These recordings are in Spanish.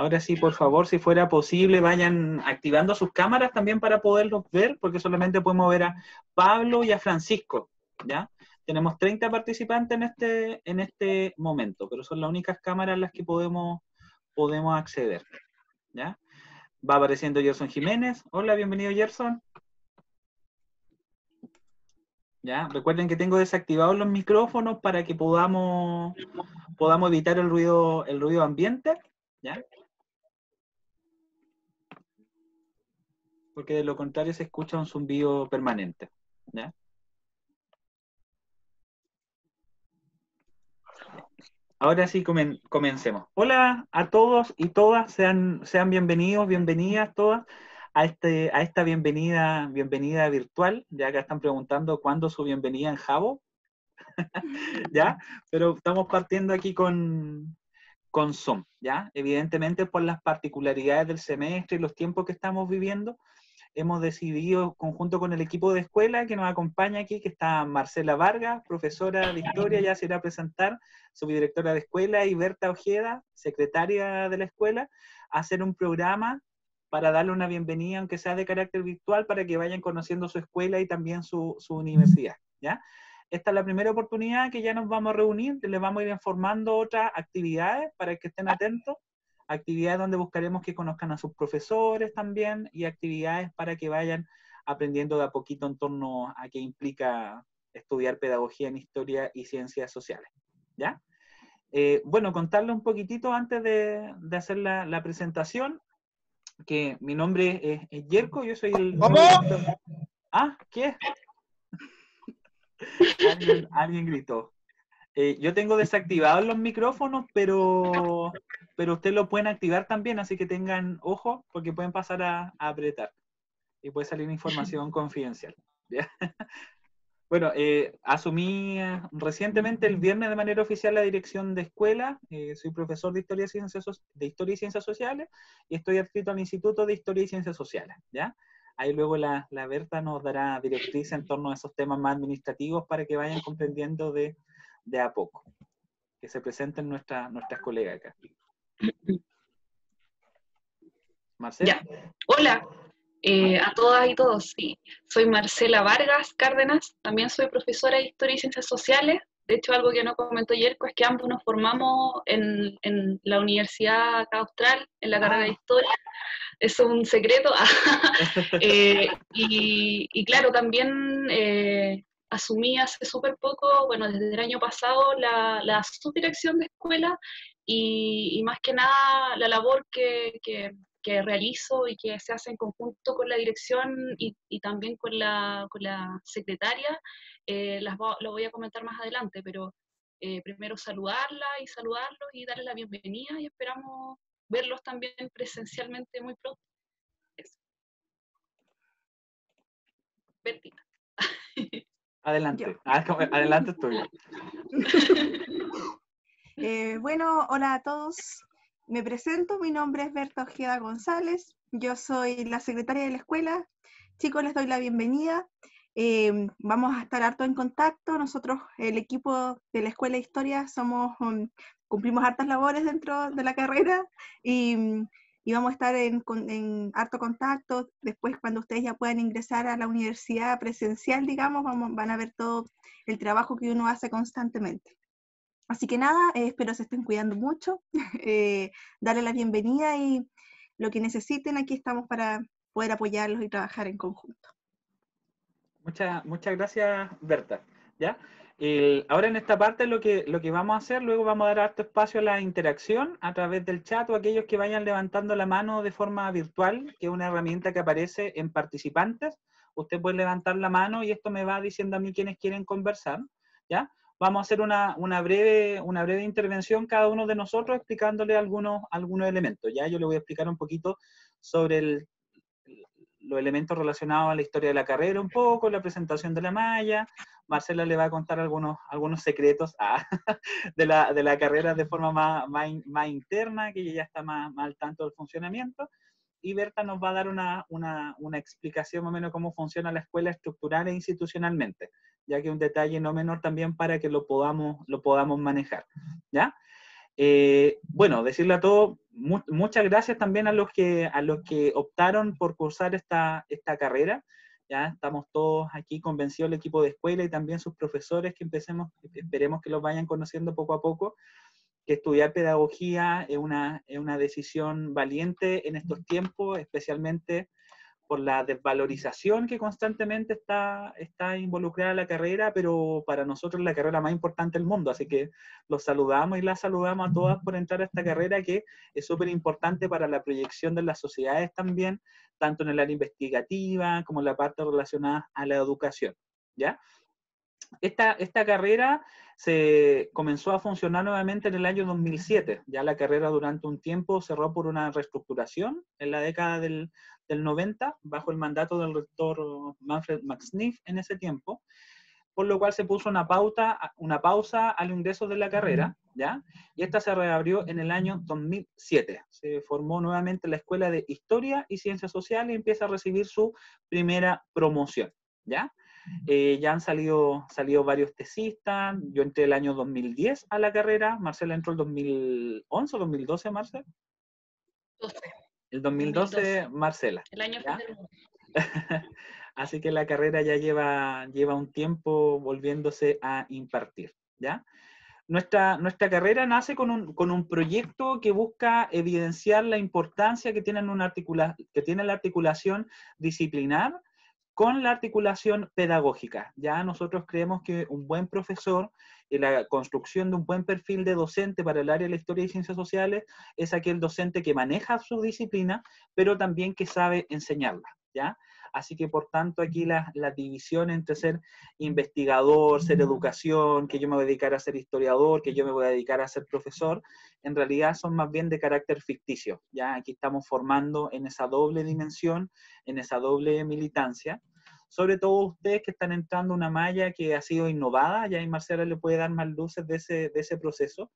Ahora sí, por favor, si fuera posible, vayan activando sus cámaras también para poderlos ver, porque solamente podemos ver a Pablo y a Francisco, ¿ya? Tenemos 30 participantes en este, en este momento, pero son las únicas cámaras a las que podemos, podemos acceder, ¿ya? Va apareciendo Gerson Jiménez. Hola, bienvenido Gerson. ¿Ya? Recuerden que tengo desactivados los micrófonos para que podamos, podamos evitar el ruido, el ruido ambiente. ¿Ya? Porque de lo contrario se escucha un zumbido permanente. ¿Ya? Ahora sí, comencemos. Hola a todos y todas, sean, sean bienvenidos, bienvenidas todas a, este, a esta bienvenida, bienvenida virtual. Ya que están preguntando cuándo su bienvenida en Javo. ¿Ya? Pero estamos partiendo aquí con, con Zoom, ¿ya? Evidentemente por las particularidades del semestre y los tiempos que estamos viviendo, hemos decidido, conjunto con el equipo de escuela que nos acompaña aquí, que está Marcela Vargas, profesora de historia, ya se irá a presentar, subdirectora de escuela, y Berta Ojeda, secretaria de la escuela, a hacer un programa para darle una bienvenida, aunque sea de carácter virtual, para que vayan conociendo su escuela y también su, su universidad, ¿ya? Esta es la primera oportunidad que ya nos vamos a reunir, les vamos a ir informando otras actividades para que estén atentos actividades donde buscaremos que conozcan a sus profesores también y actividades para que vayan aprendiendo de a poquito en torno a qué implica estudiar pedagogía en historia y ciencias sociales. ¿Ya? Eh, bueno, contarle un poquitito antes de, hacer la, presentación, que mi nombre es, Yerko, yo soy el... ¿Cómo? Ah, ¿qué? alguien gritó. Eh, yo tengo desactivados los micrófonos, pero, pero ustedes lo pueden activar también, así que tengan ojo porque pueden pasar a, apretar y puede salir información confidencial. Bueno, eh, asumí eh, recientemente el viernes de manera oficial la dirección de escuela. soy profesor de historia, y ciencias, de historia y Ciencias Sociales y estoy adscrito al Instituto de Historia y Ciencias Sociales. ¿ya? Ahí luego la, la Berta nos dará directriz en torno a esos temas más administrativos para que vayan comprendiendo de de a poco. Que se presenten nuestras nuestras colegas acá. Marcela. Hola eh, a todas y todos. Sí. Soy Marcela Vargas Cárdenas, también soy profesora de Historia y Ciencias Sociales. De hecho, algo que no comentó ayer es que ambos nos formamos en, en la Universidad Austral, en la carrera de ah. Historia. Es un secreto. eh, y, y, claro, también eh, asumí hace súper poco, bueno, desde el año pasado, la, la subdirección de escuela y, más que nada la labor que, que, realizo y que se hace en conjunto con la dirección y, y también con la, con la secretaria, eh, las lo voy a comentar más adelante, pero eh, primero saludarla y saludarlos y darles la bienvenida y esperamos verlos también presencialmente muy pronto. Eso. Bertita. Adelante, ah, adelante estoy. Eh, bueno, hola a todos. Me presento, mi nombre es Berta Ojeda González, yo soy la secretaria de la escuela. Chicos, les doy la bienvenida. Eh, vamos a estar harto en contacto. Nosotros, el equipo de la Escuela de Historia, somos, um, cumplimos hartas labores dentro de la carrera y y vamos a estar en, en, harto contacto. Después, cuando ustedes ya puedan ingresar a la universidad presencial, digamos, vamos, van a ver todo el trabajo que uno hace constantemente. Así que nada, eh, espero se estén cuidando mucho, eh, darle la bienvenida y lo que necesiten, aquí estamos para poder apoyarlos y trabajar en conjunto. Muchas, muchas gracias, Berta. ¿Ya? Ahora en esta parte lo que, lo que vamos a hacer, luego vamos a dar harto espacio a la interacción a través del chat o aquellos que vayan levantando la mano de forma virtual, que es una herramienta que aparece en participantes. Usted puede levantar la mano y esto me va diciendo a mí quienes quieren conversar, ¿ya? Vamos a hacer una, una, breve, una breve intervención cada uno de nosotros explicándole algunos, algunos elementos, ¿ya? Yo le voy a explicar un poquito sobre el, los elementos relacionados a la historia de la carrera un poco, la presentación de la malla. Marcela le va a contar algunos, algunos secretos de, la, de, la, carrera de forma más, más, interna, que ya está más, más, al tanto del funcionamiento. Y Berta nos va a dar una, una, una, explicación más o menos cómo funciona la escuela estructural e institucionalmente, ya que un detalle no menor también para que lo podamos, lo podamos manejar. ¿ya? Eh, bueno, decirle a todos, muchas gracias también a los que, a los que optaron por cursar esta, esta carrera. Ya estamos todos aquí convencidos, el equipo de escuela y también sus profesores, que empecemos, esperemos que los vayan conociendo poco a poco, que estudiar pedagogía es una, es una decisión valiente en estos tiempos, especialmente por la desvalorización que constantemente está, está involucrada la carrera, pero para nosotros es la carrera más importante del mundo, así que los saludamos y las saludamos a todas por entrar a esta carrera que es súper importante para la proyección de las sociedades también, tanto en el área investigativa como en la parte relacionada a la educación, ¿ya? Esta, esta carrera se comenzó a funcionar nuevamente en el año 2007. Ya la carrera durante un tiempo cerró por una reestructuración en la década del, del 90, bajo el mandato del rector Manfred McSniff en ese tiempo, por lo cual se puso una, pauta, una pausa al ingreso de la carrera, ¿ya? Y esta se reabrió en el año 2007. Se formó nuevamente la Escuela de Historia y Ciencias Sociales y empieza a recibir su primera promoción, ¿ya? Eh, ya han salido, salido varios tesistas. Yo entré el año 2010 a la carrera. Marcela entró el 2011 o 2012, Marcela. 12. El 2012, Marcela. El año Así que la carrera ya lleva, lleva un tiempo volviéndose a impartir, ¿ya? Nuestra, nuestra carrera nace con un, con un proyecto que busca evidenciar la importancia que, tienen una articula, que tiene la articulación disciplinar con la articulación pedagógica. Ya nosotros creemos que un buen profesor y la construcción de un buen perfil de docente para el área de la historia y ciencias sociales es aquel docente que maneja su disciplina, pero también que sabe enseñarla. ¿ya? Así que, por tanto, aquí la, la, división entre ser investigador, ser educación, que yo me voy a dedicar a ser historiador, que yo me voy a dedicar a ser profesor, en realidad son más bien de carácter ficticio. Ya aquí estamos formando en esa doble dimensión, en esa doble militancia. Sobre todo ustedes que están entrando una malla que ha sido innovada, ya y Marcela le puede dar más luces de ese, de ese proceso.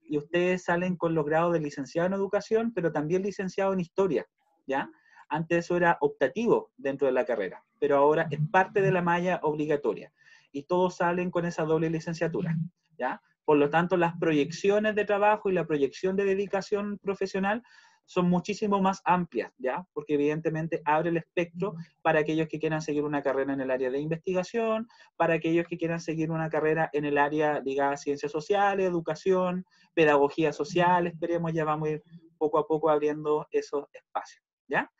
Y ustedes salen con los grados de licenciado en educación, pero también licenciado en historia, ¿ya? Antes eso era optativo dentro de la carrera, pero ahora es parte de la malla obligatoria y todos salen con esa doble licenciatura, ¿ya? Por lo tanto, las proyecciones de trabajo y la proyección de dedicación profesional son muchísimo más amplias, ¿ya? Porque evidentemente abre el espectro para aquellos que quieran seguir una carrera en el área de investigación, para aquellos que quieran seguir una carrera en el área ligada a ciencias sociales, educación, pedagogía social, esperemos ya vamos a ir poco a poco abriendo esos espacios, ¿ya?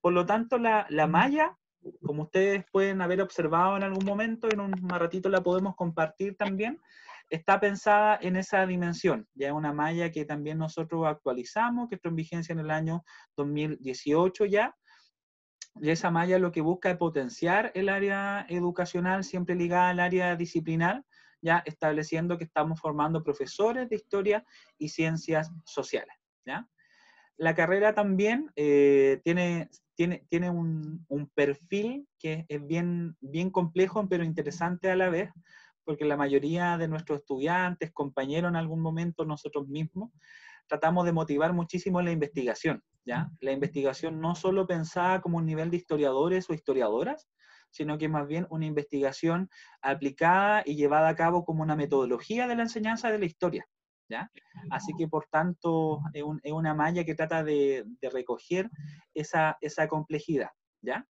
Por lo tanto, la, la malla, como ustedes pueden haber observado en algún momento, en un ratito la podemos compartir también, está pensada en esa dimensión. Ya es una malla que también nosotros actualizamos, que está en vigencia en el año 2018 ya. Y esa malla lo que busca es potenciar el área educacional, siempre ligada al área disciplinar, ya estableciendo que estamos formando profesores de historia y ciencias sociales. ¿ya? La carrera también eh, tiene tiene, tiene un, un, perfil que es bien, bien complejo, pero interesante a la vez, porque la mayoría de nuestros estudiantes, compañeros en algún momento, nosotros mismos, tratamos de motivar muchísimo la investigación, ¿ya? La investigación no solo pensada como un nivel de historiadores o historiadoras, sino que más bien una investigación aplicada y llevada a cabo como una metodología de la enseñanza de la historia. ¿ya? Así que, por tanto, es, una malla que trata de, recoger esa, esa, complejidad, ¿ya?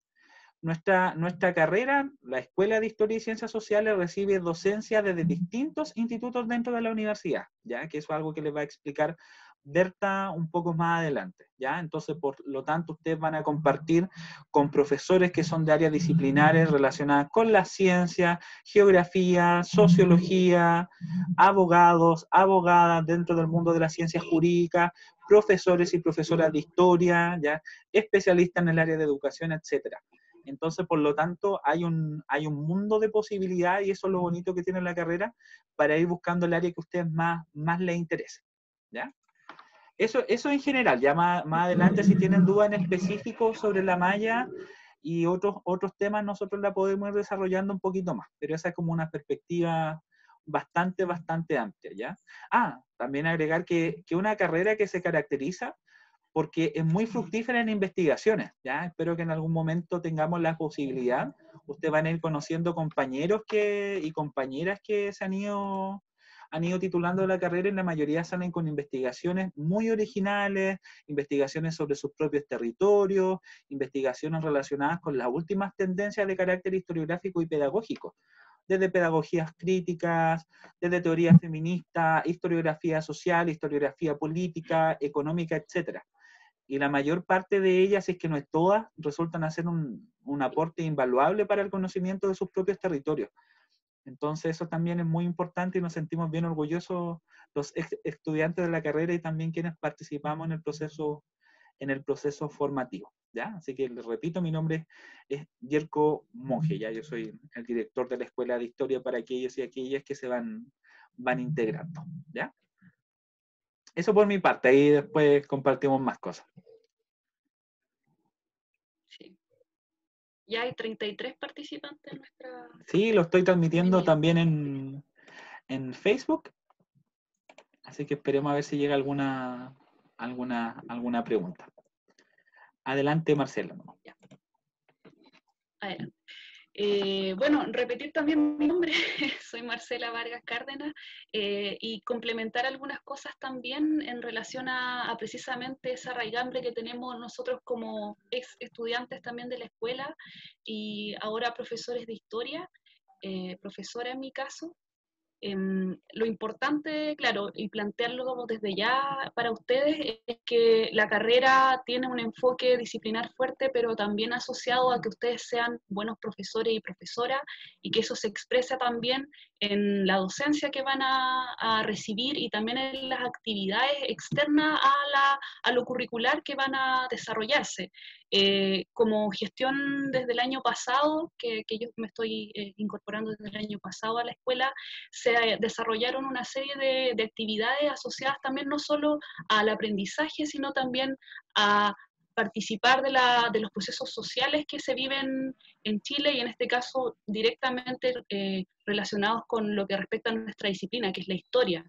Nuestra, nuestra carrera, la Escuela de Historia y Ciencias Sociales, recibe docencia desde distintos institutos dentro de la universidad, ¿ya? Que eso es algo que les va a explicar Berta un poco más adelante, ¿ya? Entonces, por lo tanto, ustedes van a compartir con profesores que son de áreas disciplinares relacionadas con la ciencia, geografía, sociología, abogados, abogadas dentro del mundo de la ciencia jurídica, profesores y profesoras de historia, ¿ya? Especialistas en el área de educación, etcétera. Entonces, por lo tanto, hay un, hay un mundo de posibilidades y eso es lo bonito que tiene la carrera para ir buscando el área que a ustedes más, más les interese, ¿ya? Eso, eso en general, ya más, adelante si tienen dudas en específico sobre la malla y otros, otros temas, nosotros la podemos ir desarrollando un poquito más, pero esa es como una perspectiva bastante, bastante amplia, ¿ya? Ah, también agregar que, que una carrera que se caracteriza porque es muy fructífera en investigaciones, ¿ya? Espero que en algún momento tengamos la posibilidad, ustedes van a ir conociendo compañeros que, y compañeras que se han ido han ido titulando la carrera y la mayoría salen con investigaciones muy originales, investigaciones sobre sus propios territorios, investigaciones relacionadas con las últimas tendencias de carácter historiográfico y pedagógico desde pedagogías críticas, desde teoría feminista, historiografía social, historiografía política, económica, etc. Y la mayor parte de ellas, si es que no es todas, resultan hacer un, un aporte invaluable para el conocimiento de sus propios territorios. Entonces eso también es muy importante y nos sentimos bien orgullosos los estudiantes de la carrera y también quienes participamos en el proceso, en el proceso formativo. ¿ya? Así que les repito, mi nombre es Yerko Monge, ya yo soy el director de la Escuela de Historia para aquellos y aquellas que se van, van integrando. ¿ya? Eso por mi parte, ahí después compartimos más cosas. Ya hay 33 participantes en nuestra... Sí, lo estoy transmitiendo también en, en Facebook. Así que esperemos a ver si llega alguna, alguna, alguna pregunta. Adelante, Marcela. Adelante. Eh, bueno, repetir también mi nombre, soy Marcela Vargas Cárdenas, eh, y complementar algunas cosas también en relación a, precisamente esa raigambre que tenemos nosotros como ex estudiantes también de la escuela y ahora profesores de historia, eh, profesora en mi caso, Em, lo importante, claro, y plantearlo desde ya para ustedes es que la carrera tiene un enfoque disciplinar fuerte, pero también asociado a que ustedes sean buenos profesores y profesoras y que eso se expresa también en la docencia que van a, recibir y también en las actividades externas a, a lo curricular que van a desarrollarse. Eh, como gestión desde el año pasado, que, yo me estoy eh, incorporando desde el año pasado a la escuela, se desarrollaron una serie de, de, actividades asociadas también no solo al aprendizaje, sino también a participar de, la, de los procesos sociales que se viven en Chile y en este caso directamente eh, relacionados con lo que respecta a nuestra disciplina, que es la historia.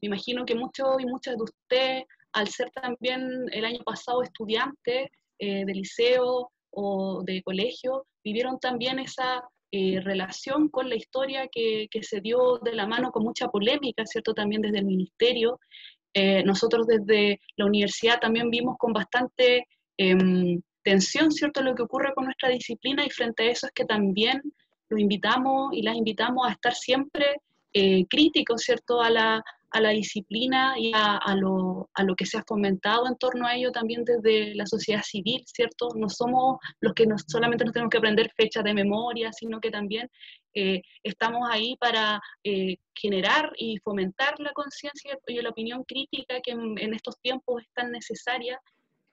Me imagino que muchos y muchas de ustedes, al ser también el año pasado estudiantes, eh, de liceo o de colegio, vivieron también esa eh, relación con la historia que, que, se dio de la mano con mucha polémica, ¿cierto? También desde el ministerio. Eh, nosotros desde la universidad también vimos con bastante em, tensión, ¿cierto?, lo que ocurre con nuestra disciplina y frente a eso es que también los invitamos y las invitamos a estar siempre críticos, ¿cierto?, a la, a la disciplina y a, lo, que se ha fomentado en torno a ello también desde la sociedad civil, ¿cierto? No somos los que nos, solamente nos tenemos que aprender fechas de memoria, sino que también eh, estamos ahí para eh, generar y fomentar la conciencia y la opinión crítica que en, estos tiempos es tan necesaria.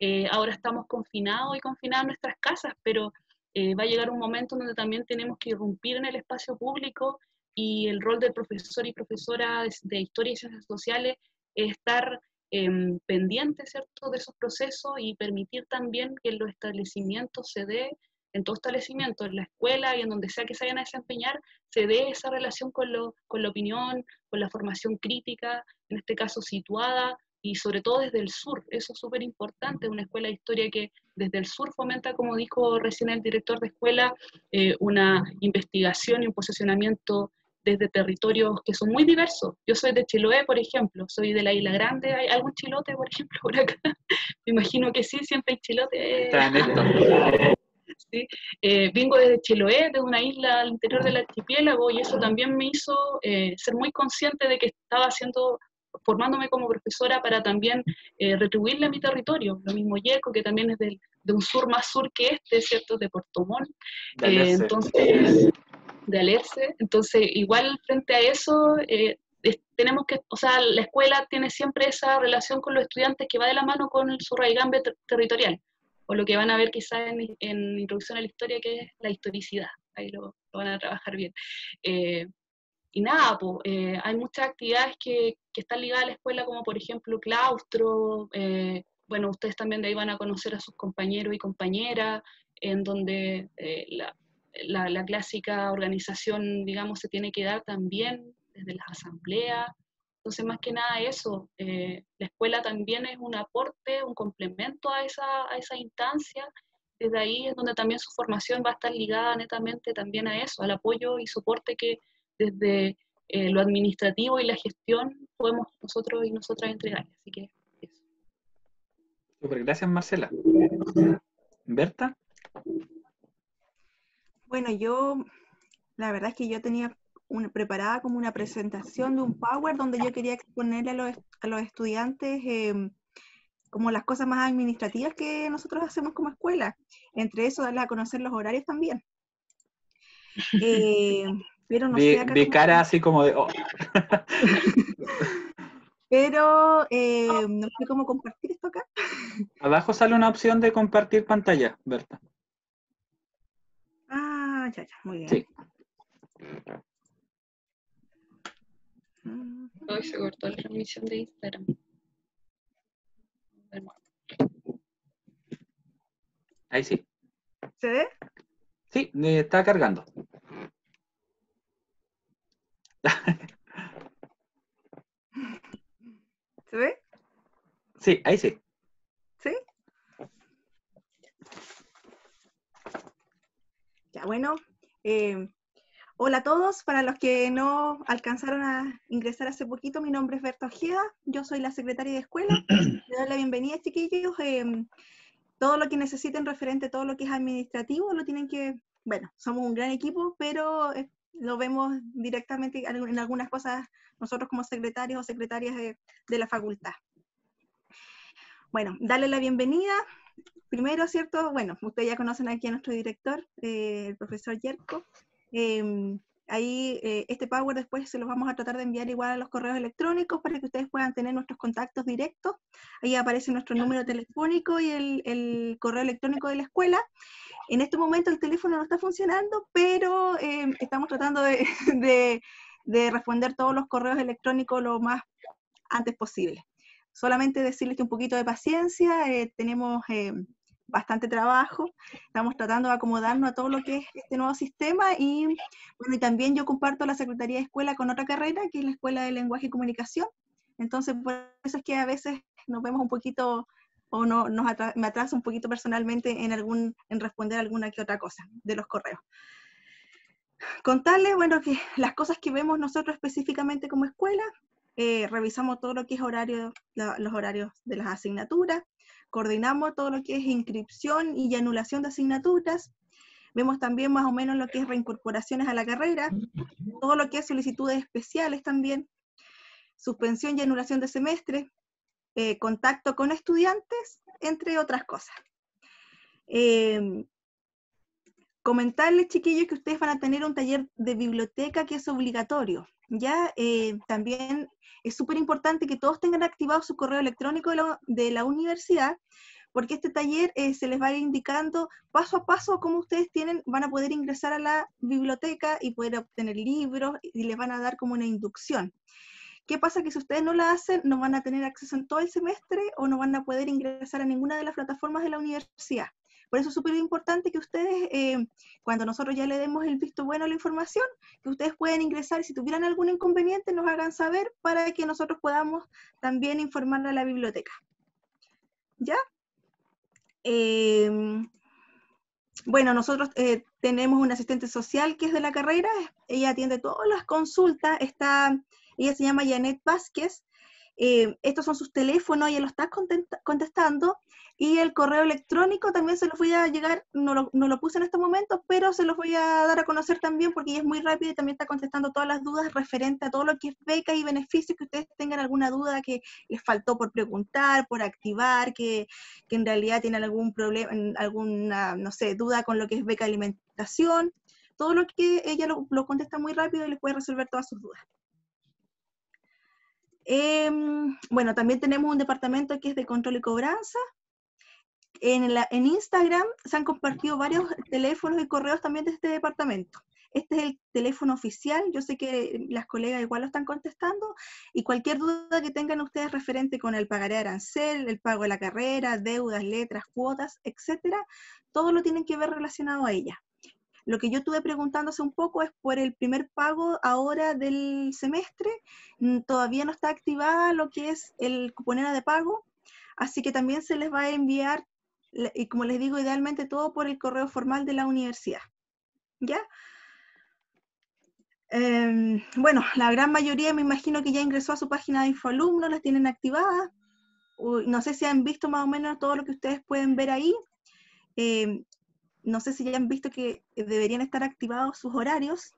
Eh, ahora estamos confinados y confinados en nuestras casas, pero va a llegar un momento donde también tenemos que irrumpir en el espacio público y el rol del profesor y profesora de, historia y ciencias sociales es estar eh, pendiente ¿cierto? de esos procesos y permitir también que en los establecimientos se dé, en todo establecimiento, en la escuela y en donde sea que se vayan a desempeñar, se dé esa relación con, lo, con la opinión, con la formación crítica, en este caso situada y sobre todo desde el sur. Eso es súper importante, una escuela de historia que desde el sur fomenta, como dijo recién el director de escuela, eh, una investigación y un posicionamiento desde territorios que son muy diversos. Yo soy de Chiloé, por ejemplo, soy de la Isla Grande. ¿Hay algún chilote, por ejemplo, por acá? Me imagino que sí, siempre hay chilote. Sí. Eh, vengo desde Chiloé, de una isla al interior del archipiélago, y eso también me hizo eh, ser muy consciente de que estaba haciendo, formándome como profesora para también eh, retribuirle a mi territorio. Lo mismo Yeco, que también es del, de un sur más sur que este, ¿cierto? De Puerto Montt. entonces, de alerce. Entonces, igual frente a eso, eh, tenemos que, o sea, la escuela tiene siempre esa relación con los estudiantes que va de la mano con su raigambre territorial, o lo que van a ver quizás en, Introducción a la Historia, que es la historicidad. Ahí lo, van a trabajar bien. Eh, y nada, pues, hay muchas actividades que, que, están ligadas a la escuela, como por ejemplo claustro, bueno, ustedes también de ahí van a conocer a sus compañeros y compañeras, en donde la, la, clásica organización, digamos, se tiene que dar también desde las asambleas. Entonces, más que nada eso, eh, la escuela también es un aporte, un complemento a esa, a esa instancia. Desde ahí es donde también su formación va a estar ligada netamente también a eso, al apoyo y soporte que desde eh, lo administrativo y la gestión podemos nosotros y nosotras entregar. Así que eso. Super, gracias Marcela. Berta. Bueno, yo, la verdad es que yo tenía una, preparada como una presentación de un Power donde yo quería exponerle a los, a los estudiantes em, como las cosas más administrativas que nosotros hacemos como escuela. Entre eso, darles a conocer los horarios también. Eh, pero no de, sé. de cara así como de. Oh. pero eh, no sé cómo compartir esto acá. Abajo sale una opción de compartir pantalla, Berta. Ah, ya, ya, muy bien. Sí. Hoy se cortó la transmisión de Instagram. Ahí sí. ¿Se ve? Sí, está cargando. ¿Se ve? Sí, ahí. ¿Sí? Ya, bueno. Eh, hola a todos. Para los que no alcanzaron a ingresar hace poquito, mi nombre es Berta Ojeda. Yo soy la secretaria de escuela. Le doy la bienvenida, chiquillos. Eh, todo lo que necesiten referente a todo lo que es administrativo lo tienen que, bueno, somos un gran equipo, pero eh, lo vemos directamente en algunas cosas nosotros como secretarios o secretarias de, la facultad. Bueno, darle la bienvenida. Primero, ¿cierto? Bueno, ustedes ya conocen aquí a nuestro director, eh, el profesor Yerko. Em, ahí eh, este Power después se los vamos a tratar de enviar igual a los correos electrónicos para que ustedes puedan tener nuestros contactos directos. Ahí aparece nuestro número telefónico y el, el correo electrónico de la escuela. En este momento el teléfono no está funcionando, pero eh, estamos tratando de, responder todos los correos electrónicos lo más antes posible. Solamente decirles que un poquito de paciencia, eh, tenemos eh, bastante trabajo, estamos tratando de acomodarnos a todo lo que es este nuevo sistema y bueno, y también yo comparto la Secretaría de Escuela con otra carrera, que es la Escuela de Lenguaje y Comunicación. Entonces, por eso es que a veces nos vemos un poquito o no nos me atraso un poquito personalmente en, algún, en responder alguna que otra cosa de los correos. Contarles, bueno, que las cosas que vemos nosotros específicamente como escuela, eh, revisamos todo lo que es horario, los horarios de las asignaturas, coordinamos todo lo que es inscripción y anulación de asignaturas, vemos también más o menos lo que es reincorporaciones a la carrera, todo lo que es solicitudes especiales también, suspensión y anulación de semestre, eh, contacto con estudiantes, entre otras cosas. Em, comentarles, chiquillos, que ustedes van a tener un taller de biblioteca que es obligatorio. Ya eh, también es súper importante que todos tengan activado su correo electrónico de la, universidad, porque este taller eh, se les va a ir indicando paso a paso cómo ustedes tienen, van a poder ingresar a la biblioteca y poder obtener libros y les van a dar como una inducción. ¿Qué pasa? Que si ustedes no la hacen, no van a tener acceso en todo el semestre o no van a poder ingresar a ninguna de las plataformas de la universidad. Por eso es súper importante que ustedes, eh, cuando nosotros ya le demos el visto bueno a la información, que ustedes pueden ingresar y si tuvieran algún inconveniente nos hagan saber para que nosotros podamos también informar a la biblioteca. ¿Ya? Em, bueno, nosotros eh, tenemos un asistente social que es de la carrera, ella atiende todas las consultas, está ella se llama Janet Vázquez. Eh, estos son sus teléfonos, ella lo está contestando. Y el correo electrónico también se los voy a llegar, no lo, no lo, puse en este momento, pero se los voy a dar a conocer también porque ella es muy rápida y también está contestando todas las dudas referentes a todo lo que es becas y beneficios que ustedes tengan alguna duda que les faltó por preguntar, por activar, que, que en realidad tienen algún problema, alguna, no sé, duda con lo que es beca alimentación. Todo lo que ella lo, lo contesta muy rápido y les puede resolver todas sus dudas. Em, bueno, también tenemos un departamento que es de control y cobranza. En, Instagram se han compartido varios teléfonos y correos también de este departamento. Este es el teléfono oficial, yo sé que las colegas igual lo están contestando, y cualquier duda que tengan ustedes referente con el pagaré arancel, el pago de la carrera, deudas, letras, cuotas, etcétera, todo lo tienen que ver relacionado a ella. Lo que yo estuve preguntándose un poco es por el primer pago ahora del semestre, mm, todavía no está activada lo que es el cuponera de pago, así que también se les va a enviar, y como les digo, idealmente todo por el correo formal de la universidad. ¿Ya? Em, bueno, la gran mayoría me imagino que ya ingresó a su página de InfoAlumno, las tienen activadas. No sé si han visto más o menos todo lo que ustedes pueden ver ahí. Em, no sé si ya han visto que deberían estar activados sus horarios,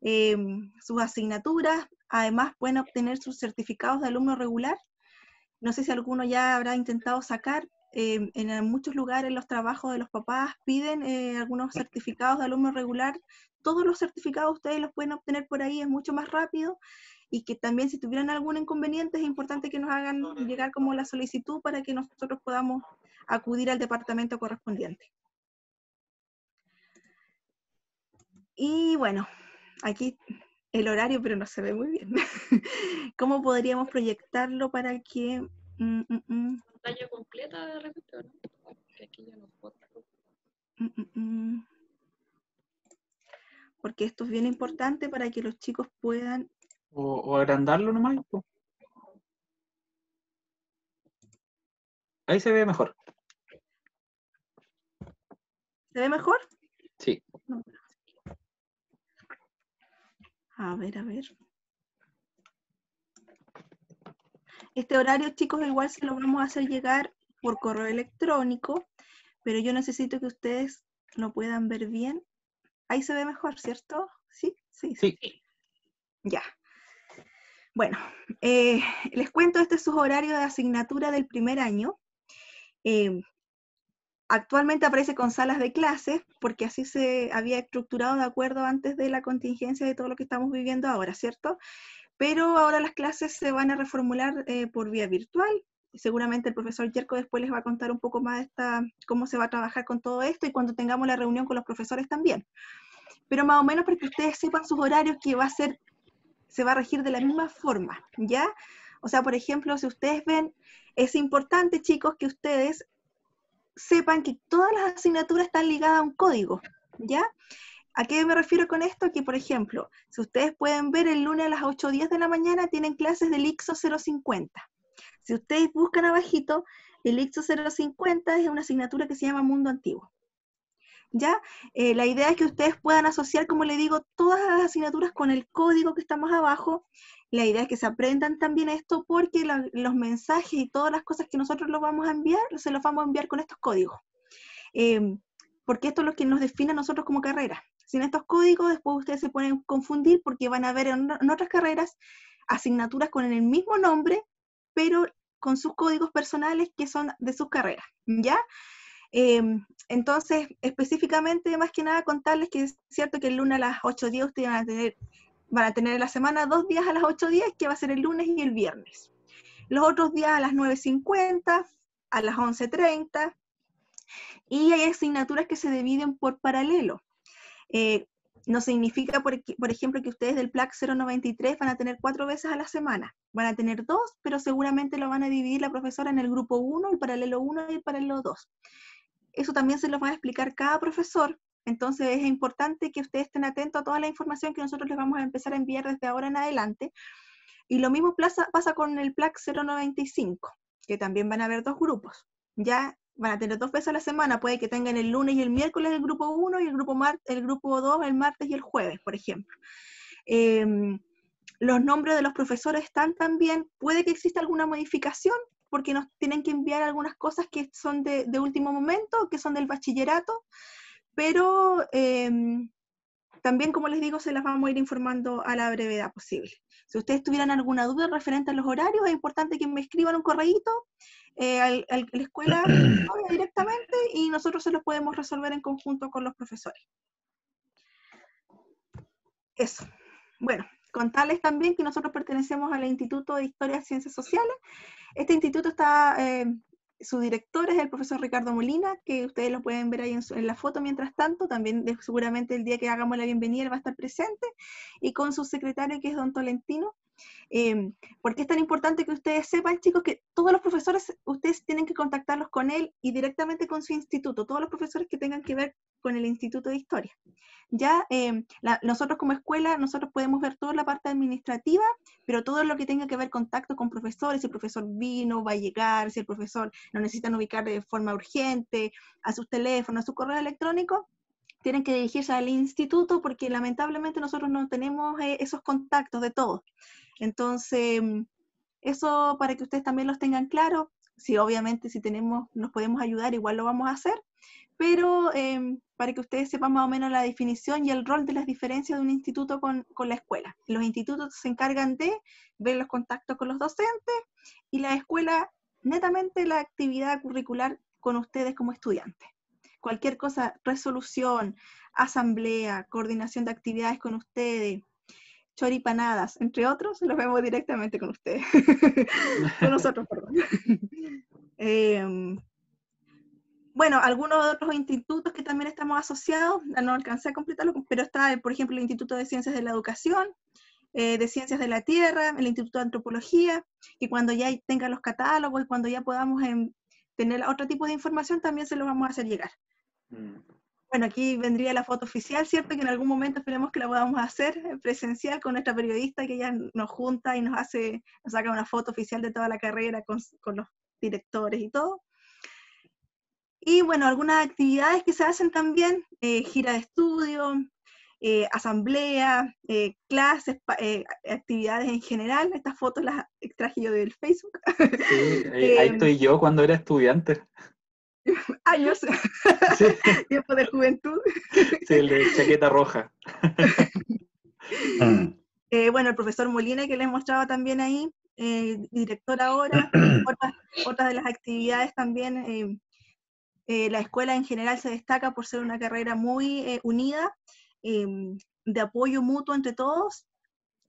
em, sus asignaturas. Además, pueden obtener sus certificados de alumno regular. No sé si alguno ya habrá intentado sacar. en muchos lugares los trabajos de los papás piden eh, algunos certificados de alumno regular todos los certificados ustedes los pueden obtener por ahí, es mucho más rápido y que también si tuvieran algún inconveniente es importante que nos hagan llegar como la solicitud para que nosotros podamos acudir al departamento correspondiente. Y bueno, aquí el horario, pero no se ve muy bien. ¿Cómo podríamos proyectarlo para que... Mm, mm, mm. ¿Pantalla completa de repente o no? aquí ya no puedo porque esto es bien importante para que los chicos puedan... O, agrandarlo nomás. Ahí se ve mejor. ¿Se ve mejor? Sí. A ver, a ver. Este horario, chicos, igual se lo vamos a hacer llegar por correo electrónico, pero yo necesito que ustedes lo puedan ver bien Ahí se ve mejor, ¿cierto? Sí, sí, sí. Ya. Bueno, eh, les cuento, este es su horario de asignatura del primer año. Eh, actualmente aparece con salas de clases, porque así se había estructurado de acuerdo antes de la contingencia de todo lo que estamos viviendo ahora, ¿cierto? Pero ahora las clases se van a reformular eh, por vía virtual. Seguramente el profesor Yerko después les va a contar un poco más esta, cómo se va a trabajar con todo esto y cuando tengamos la reunión con los profesores también pero más o menos para que ustedes sepan sus horarios que va a ser, se va a regir de la misma forma, ¿ya? O sea, por ejemplo, si ustedes ven, es importante, chicos, que ustedes sepan que todas las asignaturas están ligadas a un código, ¿ya? ¿A qué me refiero con esto? Que, por ejemplo, si ustedes pueden ver el lunes a las 8 o 10 de la mañana, tienen clases del IXO 050. Si ustedes buscan abajito, el IXO 050 es una asignatura que se llama Mundo Antiguo. ¿Ya? Eh, la idea es que ustedes puedan asociar, como le digo, todas las asignaturas con el código que está más abajo. La idea es que se aprendan también esto porque los mensajes y todas las cosas que nosotros los vamos a enviar, se los vamos a enviar con estos códigos. Em, porque esto es lo que nos define a nosotros como carrera. Sin estos códigos, después ustedes se pueden confundir porque van a ver en, en otras carreras asignaturas con el mismo nombre, pero con sus códigos personales que son de sus carreras, ¿ya? Em, entonces, específicamente, más que nada, contarles que es cierto que el lunes a las 8.10 ustedes van a tener, van a tener en la semana dos días a las 8.10, que va a ser el lunes y el viernes. Los otros días a las 9.50, a las 11.30, y hay asignaturas que se dividen por paralelo. Eh, no significa, por, por, ejemplo, que ustedes del PLAC 093 van a tener cuatro veces a la semana. Van a tener dos, pero seguramente lo van a dividir la profesora en el grupo 1, el paralelo 1 y el paralelo 2 eso también se lo va a explicar cada profesor. Entonces es importante que ustedes estén atentos a toda la información que nosotros les vamos a empezar a enviar desde ahora en adelante. Y lo mismo pasa, con el PLAC 095, que también van a haber dos grupos. Ya van a tener dos veces a la semana, puede que tengan el lunes y el miércoles el grupo 1 y el grupo, el grupo 2 el martes y el jueves, por ejemplo. Em, los nombres de los profesores están también, puede que exista alguna modificación, porque nos tienen que enviar algunas cosas que son de, último momento, que son del bachillerato, pero em, también, como les digo, se las vamos a ir informando a la brevedad posible. Si ustedes tuvieran alguna duda referente a los horarios, es importante que me escriban un correíto eh, a la escuela directamente y nosotros se los podemos resolver en conjunto con los profesores. Eso. Bueno, contarles también que nosotros pertenecemos al Instituto de Historia y Ciencias Sociales. Este instituto está, eh, su director es el profesor Ricardo Molina, que ustedes lo pueden ver ahí en, la foto mientras tanto, también seguramente el día que hagamos la bienvenida va a estar presente, y con su secretario que es don Tolentino. Eh, ¿Por qué es tan importante que ustedes sepan, chicos, que todos los profesores, ustedes tienen que contactarlos con él y directamente con su instituto, todos los profesores que tengan que ver con el Instituto de Historia. Ya em, nosotros como escuela, nosotros podemos ver toda la parte administrativa, pero todo lo que tenga que ver contacto con profesores, si el profesor vino, va a llegar, si el profesor lo necesitan ubicar de forma urgente, a sus teléfonos, a su correo electrónico, tienen que dirigirse al instituto porque lamentablemente nosotros no tenemos eh, esos contactos de todos. Entonces, eso para que ustedes también los tengan claro. Si obviamente si tenemos, nos podemos ayudar, igual lo vamos a hacer. Pero em, para que ustedes sepan más o menos la definición y el rol de las diferencias de un instituto con, con la escuela. Los institutos se encargan de ver los contactos con los docentes y la escuela netamente la actividad curricular con ustedes como estudiantes. Cualquier cosa, resolución, asamblea, coordinación de actividades con ustedes, choripanadas, entre otros, los vemos directamente con ustedes. con nosotros, perdón. Em, bueno, algunos otros institutos que también estamos asociados, no alcancé a completarlo, pero está, por ejemplo, el Instituto de Ciencias de la Educación, eh, de Ciencias de la Tierra, el Instituto de Antropología, y cuando ya tenga los catálogos y cuando ya podamos em, tener otro tipo de información, también se lo vamos a hacer llegar. Mm. Bueno, aquí vendría la foto oficial, ¿cierto? Que en algún momento esperemos que la podamos hacer presencial con nuestra periodista que ya nos junta y nos hace, nos saca una foto oficial de toda la carrera con, con los directores y todo. Y bueno, algunas actividades que se hacen también, eh, gira de estudio, eh, asamblea, eh, clases, actividades en general. Estas fotos las extraje yo del Facebook. Sí, ahí estoy yo cuando era estudiante. Años. Tiempo de juventud. Sí, el de chaqueta roja. bueno, el profesor Molina, que les mostraba también ahí, director ahora, otras, de las actividades también eh, la escuela en general se destaca por ser una carrera muy eh, unida, de apoyo mutuo entre todos.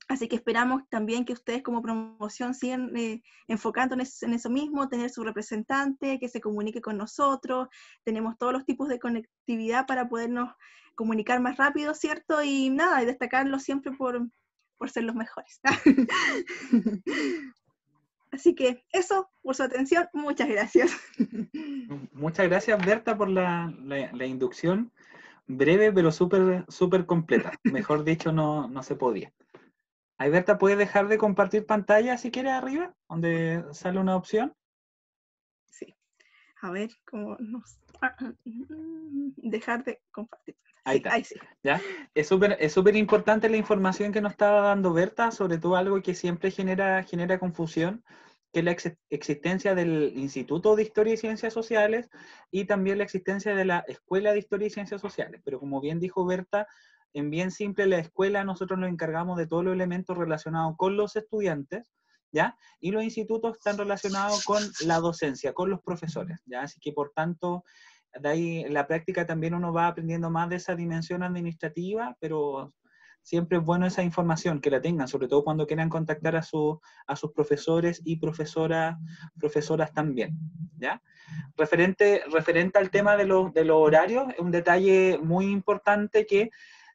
Así que esperamos también que ustedes como promoción sigan eh, enfocando en eso, mismo, tener su representante, que se comunique con nosotros. Tenemos todos los tipos de conectividad para podernos comunicar más rápido, ¿cierto? Y nada, y destacarlo siempre por, por ser los mejores. Así que eso, por su atención, muchas gracias. Muchas gracias, Berta, por la, inducción. Breve, pero súper súper completa. Mejor dicho, no, no se podía. Ahí, Berta, ¿puedes dejar de compartir pantalla si quieres arriba, donde sale una opción? Sí. A ver, ¿cómo nos... Dejar de compartir. Ahí está. Ahí sí. ¿Ya? Es súper es importante la información que nos estaba dando Berta, sobre todo algo que siempre genera, genera confusión, que es la existencia del Instituto de Historia y Ciencias Sociales y también la existencia de la Escuela de Historia y Ciencias Sociales. Pero como bien dijo Berta, en bien simple, la escuela nosotros nos encargamos de todos los elementos relacionados con los estudiantes, ¿ya? Y los institutos están relacionados con la docencia, con los profesores, ¿ya? Así que por tanto, de ahí en la práctica también uno va aprendiendo más de esa dimensión administrativa, pero siempre es bueno esa información, que la tengan, sobre todo cuando quieran contactar a, su, a sus profesores y profesoras, profesoras también, ¿ya? Referente, referente al tema de los, de los horarios, un detalle muy importante que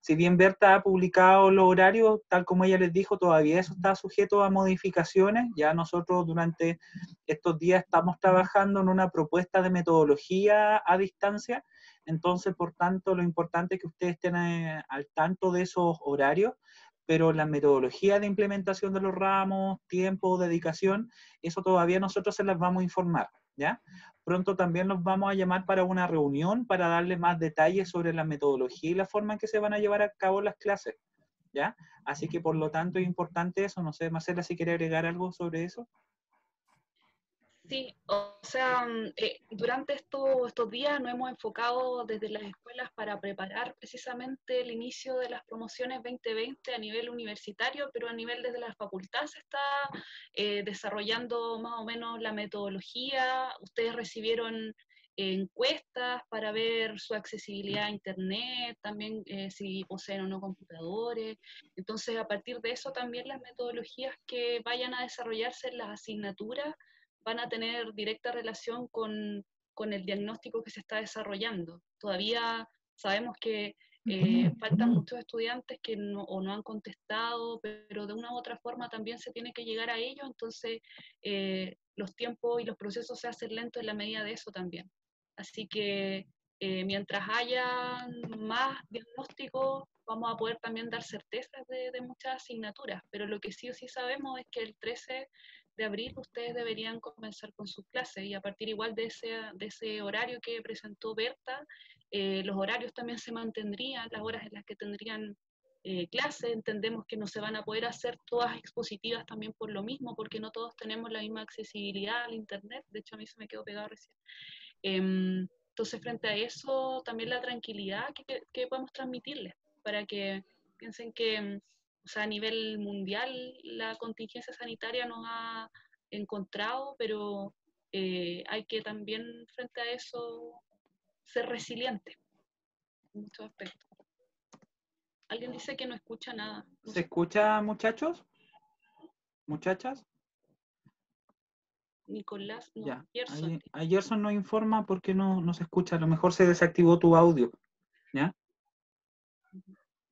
si bien Berta ha publicado los horarios, tal como ella les dijo, todavía eso está sujeto a modificaciones. Ya nosotros durante estos días estamos trabajando en una propuesta de metodología a distancia. Entonces, por tanto, lo importante es que ustedes estén eh, al tanto de esos horarios, pero la metodología de implementación de los ramos, tiempo, dedicación, eso todavía nosotros se las vamos a informar. ¿Ya? Pronto también nos vamos a llamar para una reunión para darle más detalles sobre la metodología y la forma en que se van a llevar a cabo las clases. ¿Ya? Así que por lo tanto es importante eso. No sé, Marcela, si quiere agregar algo sobre eso. Sí, o sea, mm, eh, durante estos, estos días nos hemos enfocado desde las escuelas para preparar precisamente el inicio de las promociones 2020 a nivel universitario, pero a nivel desde la facultad se está eh, desarrollando más o menos la metodología. Ustedes recibieron encuestas para ver su accesibilidad a Internet, también eh, si poseen o no computadores. Entonces, a partir de eso también las metodologías que vayan a desarrollarse en las asignaturas van a tener directa relación con, con el diagnóstico que se está desarrollando. Todavía sabemos que eh, faltan muchos estudiantes que no, o no han contestado, pero de una u otra forma también se tiene que llegar a ello, entonces eh, los tiempos y los procesos se hacen lentos en la medida de eso también. Así que eh, mientras haya más diagnósticos, vamos a poder también dar certezas de, de, muchas asignaturas, pero lo que sí o sí sabemos es que el 13 de abril ustedes deberían comenzar con sus clases y a partir igual de ese, horario que presentó Berta, eh, los horarios también se mantendrían, las horas en las que tendrían eh, clase, entendemos que no se van a poder hacer todas expositivas también por lo mismo, porque no todos tenemos la misma accesibilidad al Internet, de hecho a mí se me quedó pegado recién. Em, entonces, frente a eso, también la tranquilidad que, que, podemos transmitirles, para que piensen que em, o sea, a nivel mundial la contingencia sanitaria nos ha encontrado, pero eh, hay que también frente a eso ser resiliente en muchos aspectos. Alguien dice que no escucha nada. ¿Se escucha, muchachos? ¿Muchachas? Nicolás, no, ya. Gerson. Gerson nos informa porque no, no se escucha. A lo mejor se desactivó tu audio. ¿Ya?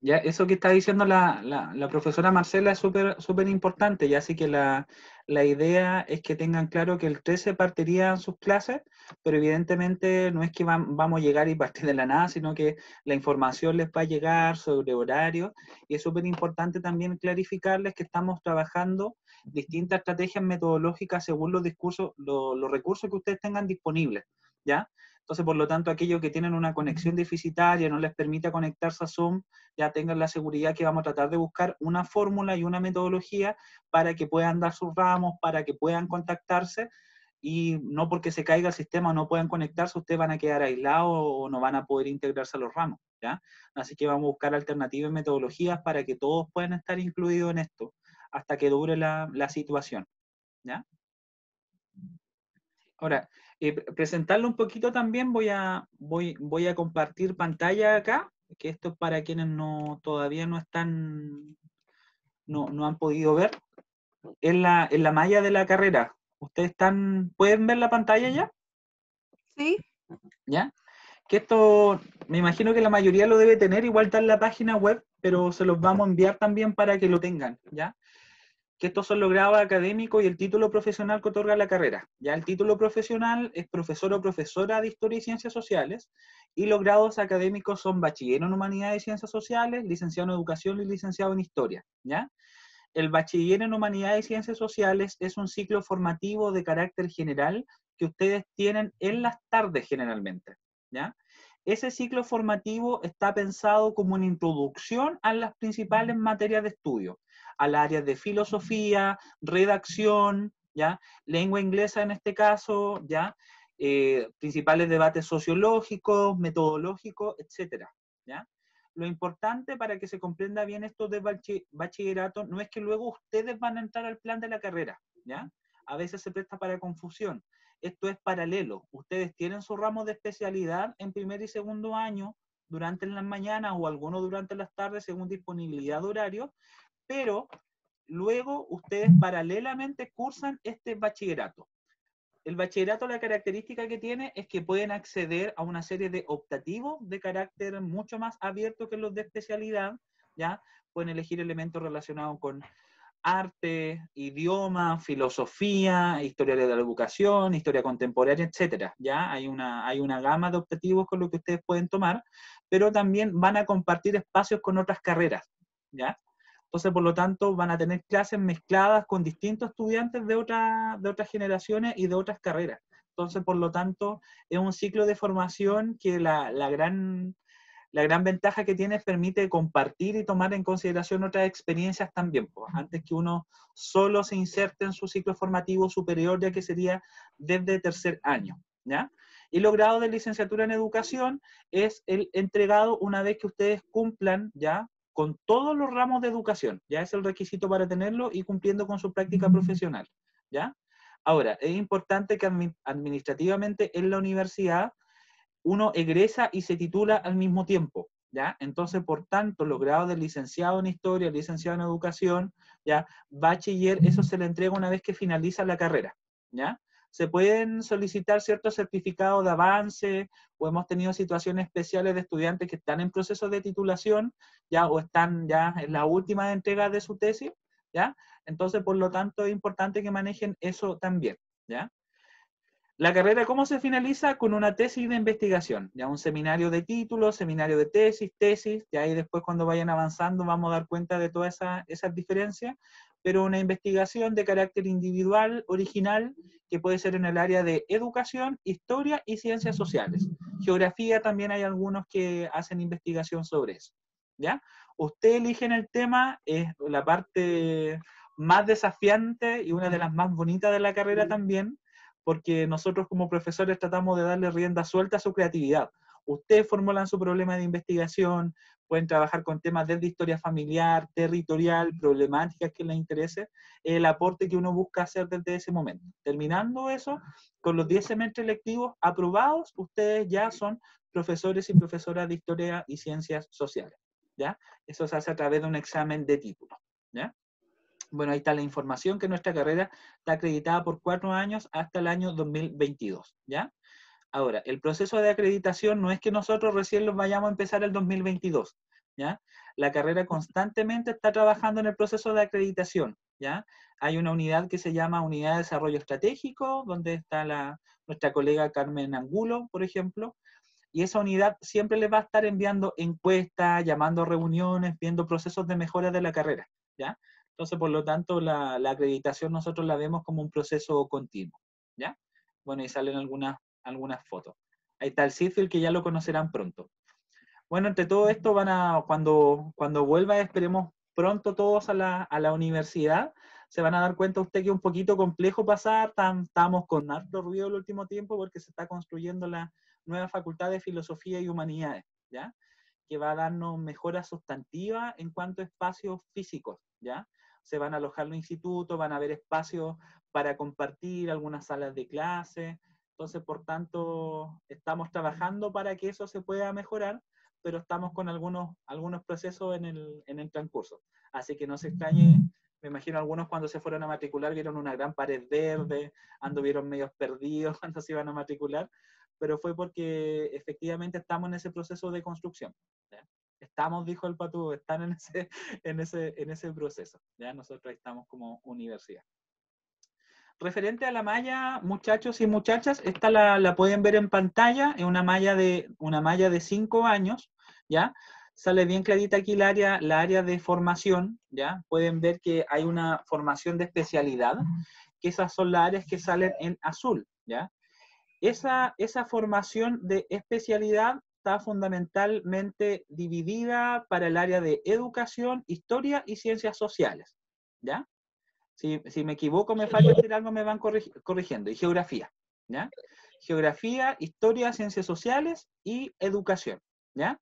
Ya, eso que está diciendo la, la, profesora Marcela es súper súper importante, ya así que la, la, idea es que tengan claro que el 13 partirían sus clases, pero evidentemente no es que vamos a llegar y partir de la nada, sino que la información les va a llegar sobre horario y es súper importante también clarificarles que estamos trabajando distintas estrategias metodológicas según los discursos, los recursos que ustedes tengan disponibles, ¿ya? Entonces, por lo tanto, aquellos que tienen una conexión deficitaria, no les permita conectarse a Zoom, ya tengan la seguridad que vamos a tratar de buscar una fórmula y una metodología para que puedan dar sus ramos, para que puedan contactarse y no porque se caiga el sistema o no puedan conectarse, ustedes van a quedar aislados o no van a poder integrarse a los ramos, ¿ya? Así que vamos a buscar alternativas y metodologías para que todos puedan estar incluidos en esto hasta que dure la, la situación, ¿ya? Ahora, eh, presentarlo un poquito también, voy a, voy, voy a compartir pantalla acá, que esto es para quienes no, todavía no están, no, no han podido ver. En la, en la malla de la carrera, ¿ustedes están, pueden ver la pantalla ya? Sí. ¿Ya? Que esto, me imagino que la mayoría lo debe tener, igual está en la página web, pero se los vamos a enviar también para que lo tengan, ¿ya? Que estos son los grados académicos y el título profesional que otorga la carrera. Ya el título profesional es profesor o profesora de Historia y Ciencias Sociales y los grados académicos son bachiller en Humanidades y Ciencias Sociales, licenciado en Educación y licenciado en Historia. ¿ya? El bachiller en Humanidades y Ciencias Sociales es un ciclo formativo de carácter general que ustedes tienen en las tardes generalmente. ¿ya? Ese ciclo formativo está pensado como una introducción a las principales materias de estudio al área de filosofía, redacción, ¿ya? Lengua inglesa en este caso, ¿ya? Eh, principales debates sociológicos, metodológicos, etcétera, ¿ya? Lo importante para que se comprenda bien esto de bachillerato no es que luego ustedes van a entrar al plan de la carrera, ¿ya? A veces se presta para confusión. Esto es paralelo. Ustedes tienen su ramo de especialidad en primer y segundo año durante las mañanas o alguno durante las tardes según disponibilidad de horario, pero luego ustedes paralelamente cursan este bachillerato. El bachillerato, la característica que tiene es que pueden acceder a una serie de optativos de carácter mucho más abierto que los de especialidad, ¿ya? Pueden elegir elementos relacionados con arte, idioma, filosofía, historia de la educación, historia contemporánea, etcétera. Ya hay una, hay una gama de optativos con lo que ustedes pueden tomar, pero también van a compartir espacios con otras carreras, ¿ya? Entonces, por lo tanto, van a tener clases mezcladas con distintos estudiantes de, otra, de otras generaciones y de otras carreras. Entonces, por lo tanto, es un ciclo de formación que la, la gran, la gran ventaja que tiene es permite compartir y tomar en consideración otras experiencias también, pues, antes que uno solo se inserte en su ciclo formativo superior, ya que sería desde tercer año, ¿ya? Y los grados de licenciatura en educación es el entregado una vez que ustedes cumplan ya con todos los ramos de educación, ya es el requisito para tenerlo y cumpliendo con su práctica profesional, ¿ya? Ahora, es importante que administrativamente en la universidad uno egresa y se titula al mismo tiempo, ¿ya? Entonces, por tanto, los grados de licenciado en historia, licenciado en educación, ¿ya? Bachiller, eso se le entrega una vez que finaliza la carrera, ¿ya? Se pueden solicitar ciertos certificados de avance o hemos tenido situaciones especiales de estudiantes que están en proceso de titulación ya o están ya en la última entrega de su tesis, ¿ya? Entonces, por lo tanto, es importante que manejen eso también, ¿ya? La carrera, ¿cómo se finaliza? Con una tesis de investigación, ya un seminario de títulos, seminario de tesis, tesis, y ahí después cuando vayan avanzando vamos a dar cuenta de todas esas diferencias, pero una investigación de carácter individual, original, que puede ser en el área de educación, historia y ciencias sociales. Geografía también hay algunos que hacen investigación sobre eso, ¿ya? Usted elige en el tema, es la parte más desafiante y una de las más bonitas de la carrera también, porque nosotros como profesores tratamos de darle rienda suelta a su creatividad. Ustedes formulan su problema de investigación, pueden trabajar con temas desde historia familiar, territorial, problemáticas que les interese, el aporte que uno busca hacer desde ese momento. Terminando eso, con los 10 semestres lectivos aprobados, ustedes ya son profesores y profesoras de historia y ciencias sociales. ¿ya? Eso se hace a través de un examen de título. ¿ya? Bueno, ahí está la información que nuestra carrera está acreditada por cuatro años hasta el año 2022, ¿ya? Ahora, el proceso de acreditación no es que nosotros recién lo vayamos a empezar el 2022, ¿ya? La carrera constantemente está trabajando en el proceso de acreditación, ¿ya? Hay una unidad que se llama Unidad de Desarrollo Estratégico, donde está la, nuestra colega Carmen Angulo, por ejemplo, y esa unidad siempre le va a estar enviando encuestas, llamando reuniones, viendo procesos de mejora de la carrera, ¿ya? Entonces, por lo tanto, la, la acreditación nosotros la vemos como un proceso continuo, ¿ya? Bueno, y salen algunas algunas fotos. Ahí está el Seafield que ya lo conocerán pronto. Bueno, entre todo esto van a, cuando, cuando vuelva, esperemos pronto todos a la, a la universidad, se van a dar cuenta usted que es un poquito complejo pasar, estamos con harto ruido el último tiempo porque se está construyendo la nueva facultad de Filosofía y Humanidades, ¿ya? Que va a darnos mejoras sustantivas en cuanto a espacios físicos, ¿ya? Se van a alojar los institutos, van a haber espacios para compartir algunas salas de clase, entonces, por tanto, estamos trabajando para que eso se pueda mejorar, pero estamos con algunos, algunos procesos en el, en el transcurso. Así que no se extrañe, me imagino algunos cuando se fueron a matricular vieron una gran pared verde, anduvieron medios perdidos cuando se iban a matricular, pero fue porque efectivamente estamos en ese proceso de construcción. Estamos, dijo el Patú, están en ese, en ese, en ese proceso. ¿ya? Nosotros estamos como universidad. Referente a la malla, muchachos y muchachas, esta la, pueden ver en pantalla, es una malla de una malla de 5 años, ¿ya? Sale bien clarita aquí la área, la área de formación, ¿ya? Pueden ver que hay una formación de especialidad, que esas son las áreas que salen en azul, ¿ya? Esa, esa formación de especialidad está fundamentalmente dividida para el área de educación, historia y ciencias sociales, ¿ya? Si, me equivoco, me falta decir algo, me van corrigiendo. Y geografía, ¿ya? Geografía, historia, ciencias sociales y educación, ¿ya?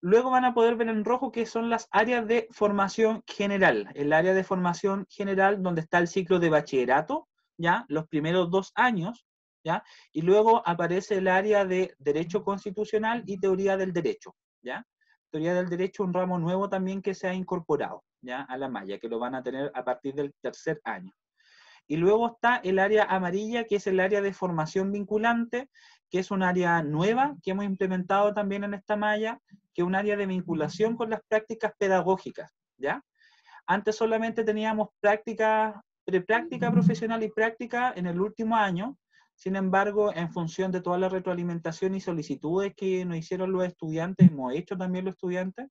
Luego van a poder ver en rojo que son las áreas de formación general. El área de formación general donde está el ciclo de bachillerato, ¿ya? Los primeros dos años, ¿ya? Y luego aparece el área de derecho constitucional y teoría del derecho, ¿ya? Teoría del derecho, un ramo nuevo también que se ha incorporado, ¿ya? a la malla, que lo van a tener a partir del tercer año. Y luego está el área amarilla, que es el área de formación vinculante, que es un área nueva que hemos implementado también en esta malla, que es un área de vinculación con las prácticas pedagógicas, ¿ya? Antes solamente teníamos práctica, prepráctica profesional y práctica en el último año, sin embargo, en función de toda la retroalimentación y solicitudes que nos hicieron los estudiantes, hemos hecho también los estudiantes,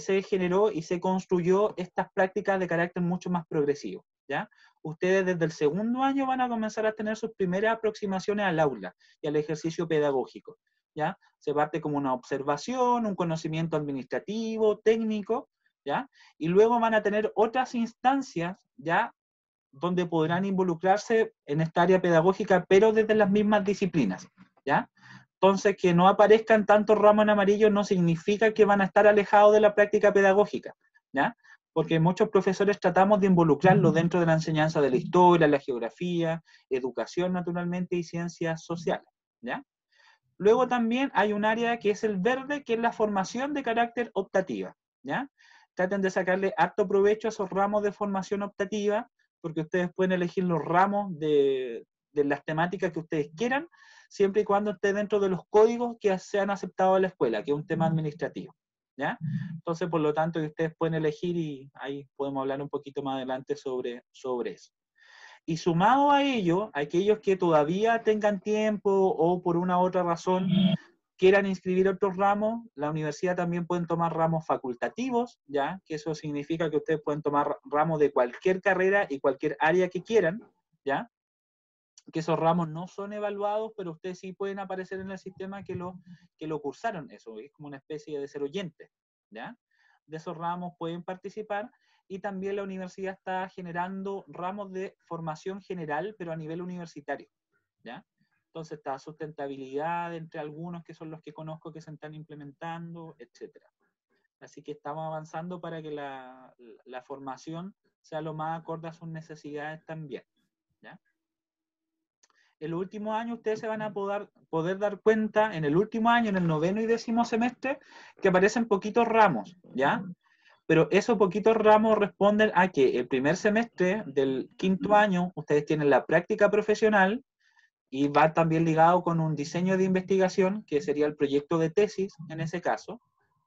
se generó y se construyó estas prácticas de carácter mucho más progresivo. ¿ya? Ustedes desde el segundo año van a comenzar a tener sus primeras aproximaciones al aula y al ejercicio pedagógico. ¿ya? Se parte como una observación, un conocimiento administrativo, técnico, ¿ya? y luego van a tener otras instancias ya donde podrán involucrarse en esta área pedagógica, pero desde las mismas disciplinas. ¿ya? Entonces, que no aparezcan tantos ramos en amarillo no significa que van a estar alejados de la práctica pedagógica, ¿ya? Porque muchos profesores tratamos de involucrarlo dentro de la enseñanza de la historia, la geografía, educación naturalmente y ciencias sociales, ¿ya? Luego también hay un área que es el verde, que es la formación de carácter optativa, ¿ya? Traten de sacarle harto provecho a esos ramos de formación optativa, porque ustedes pueden elegir los ramos de, de las temáticas que ustedes quieran, siempre y cuando esté dentro de los códigos que se han aceptado en la escuela, que es un tema administrativo. ¿ya? Entonces, por lo tanto, ustedes pueden elegir y ahí podemos hablar un poquito más adelante sobre, sobre eso. Y sumado a ello, aquellos que todavía tengan tiempo o por una u otra razón quieran inscribir otros ramos, la universidad también pueden tomar ramos facultativos, ¿ya? Que eso significa que ustedes pueden tomar ramos de cualquier carrera y cualquier área que quieran, ¿ya? Que esos ramos no son evaluados, pero ustedes sí pueden aparecer en el sistema que lo, que lo cursaron. Eso es como una especie de ser oyente, ¿ya? De esos ramos pueden participar y también la universidad está generando ramos de formación general, pero a nivel universitario, ¿ya? Entonces está sustentabilidad entre algunos que son los que conozco que se están implementando, etcétera. Así que estamos avanzando para que la, la formación sea lo más acorde a sus necesidades también. ¿ya? En los últimos años ustedes se van a poder, dar cuenta, en el último año, en el noveno y décimo semestre, que aparecen poquitos ramos, ¿ya? Pero esos poquitos ramos responden a que el primer semestre del quinto año ustedes tienen la práctica profesional y va también ligado con un diseño de investigación, que sería el proyecto de tesis en ese caso,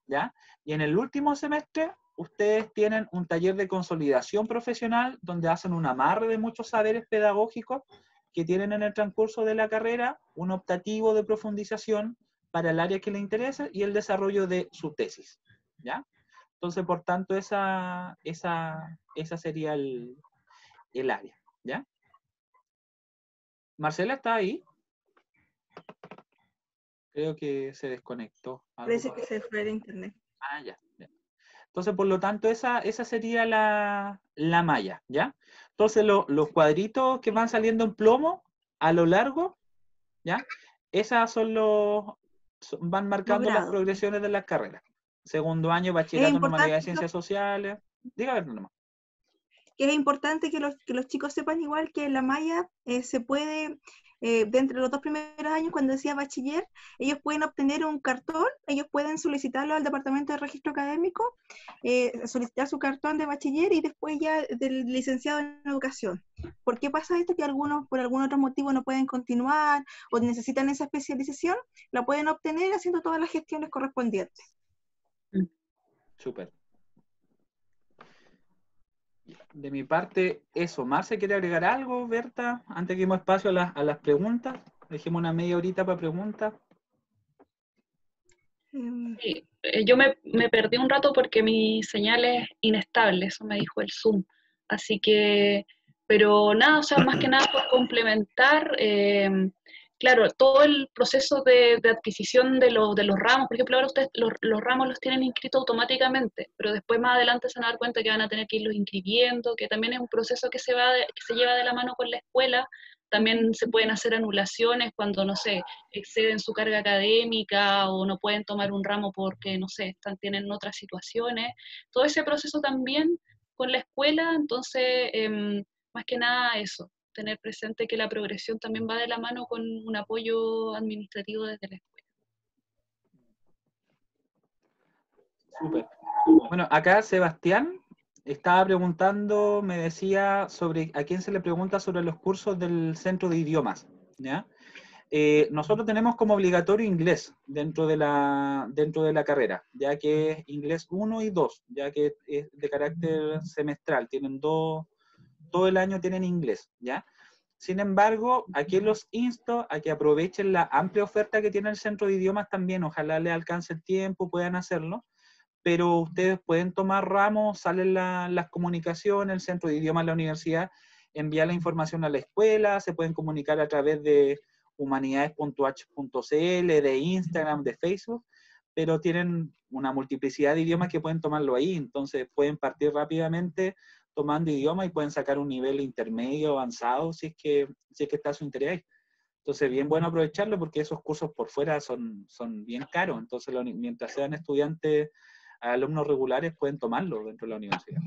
¿ya? Y en el último semestre ustedes tienen un taller de consolidación profesional donde hacen un amarre de muchos saberes pedagógicos que tienen en el transcurso de la carrera, un optativo de profundización para el área que le interesa y el desarrollo de su tesis. ¿ya? Entonces, por tanto, esa, esa, esa sería el, el área. ¿ya? Marcela, ¿está ahí? Creo que se desconectó. Parece que se fue de internet. Ah, ya. Entonces, por lo tanto, esa, esa sería la, malla, ¿ya? Entonces, los cuadritos que van saliendo en plomo a lo largo, ¿ya? Esas son los, van marcando las progresiones de las carreras. Segundo año, bachillerato, normalidad de ciencias sociales. Dígame nomás. Que es importante que los, que los chicos sepan igual que la malla eh, se puede eh, de los dos primeros años, cuando decía bachiller, ellos pueden obtener un cartón, ellos pueden solicitarlo al Departamento de Registro Académico, eh, solicitar su cartón de bachiller y después ya del licenciado en educación. ¿Por qué pasa esto? Que algunos por algún otro motivo no pueden continuar o necesitan esa especialización, la pueden obtener haciendo todas las gestiones correspondientes. Súper. De mi parte, eso. ¿Marce quiere agregar algo, Berta? Antes que demos espacio a, las preguntas. Dejemos una media horita para preguntas. Sí, eh, yo me, perdí un rato porque mi señal es inestable, eso me dijo el Zoom. Así que, pero nada, o sea, más que nada por complementar, em, claro, todo el proceso de, adquisición de, de, los ramos, por ejemplo, ahora ustedes los, ramos los tienen inscritos automáticamente, pero después más adelante se van a dar cuenta que van a tener que irlos inscribiendo, que también es un proceso que se, va que se lleva de la mano con la escuela. También se pueden hacer anulaciones cuando, no sé, exceden su carga académica o no pueden tomar un ramo porque, no sé, están, tienen otras situaciones. Todo ese proceso también con la escuela, entonces, em, más que nada eso, tener presente que la progresión también va de la mano con un apoyo administrativo desde la escuela. Súper. Bueno, acá Sebastián estaba preguntando, me decía sobre a quién se le pregunta sobre los cursos del centro de idiomas. ¿ya? Eh, nosotros tenemos como obligatorio inglés dentro de, la, dentro de la carrera, ya que es inglés 1 y 2, ya que es de carácter semestral, tienen dos, todo el año tienen inglés, ¿ya? Sin embargo, aquí los insto a que aprovechen la amplia oferta que tiene el centro de idiomas también. Ojalá les alcance el tiempo, puedan hacerlo. Pero ustedes pueden tomar ramos, salen las comunicaciones, el centro de idiomas de la universidad envía la información a la escuela, se pueden comunicar a través de humanidades.h.cl, de Instagram, de Facebook, pero tienen una multiplicidad de idiomas que pueden tomarlo ahí, entonces pueden partir rápidamente tomando idioma y pueden sacar un nivel intermedio avanzado si es que, si es que está su interés. Entonces, bien bueno aprovecharlo porque esos cursos por fuera son, son bien caros. Entonces, mientras sean estudiantes, alumnos regulares, pueden tomarlo dentro de la universidad.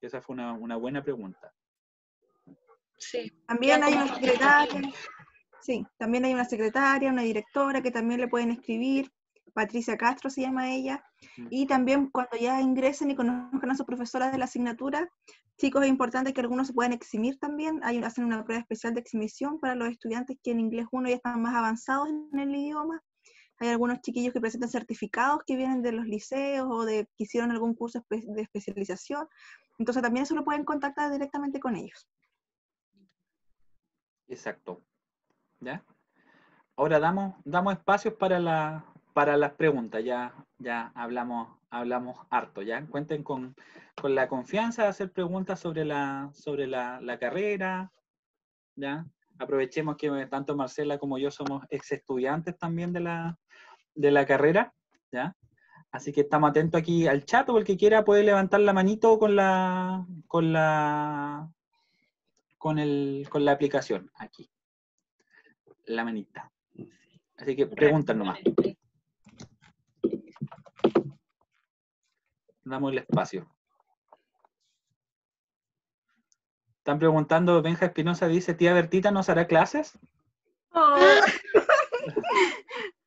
Esa fue una, una buena pregunta. Sí. También hay una secretaria. Sí, también hay una secretaria, una directora que también le pueden escribir. Patricia Castro se llama ella, y también cuando ya ingresen y conozcan a sus profesoras de la asignatura, chicos, es importante que algunos se puedan eximir también, hay, hacen una prueba especial de exhibición para los estudiantes que en inglés 1 ya están más avanzados en el idioma, hay algunos chiquillos que presentan certificados que vienen de los liceos o de que hicieron algún curso de especialización, entonces también eso lo pueden contactar directamente con ellos. Exacto. ¿Ya? Ahora damos, damos espacios para la, para las preguntas. Ya, ya hablamos, hablamos harto. Ya cuenten con, la confianza de hacer preguntas sobre la, sobre la, carrera. ¿ya? Aprovechemos que tanto Marcela como yo somos ex estudiantes también de la, de la carrera, ¿ya? Así que estamos atentos aquí al chat, o el que quiera puede levantar la manito con la, con la, con el, con la aplicación, aquí. La manita. Así que preguntan nomás. Damos el espacio. Están preguntando, Benja Espinosa dice, tía Bertita, ¿nos hará clases? Oh.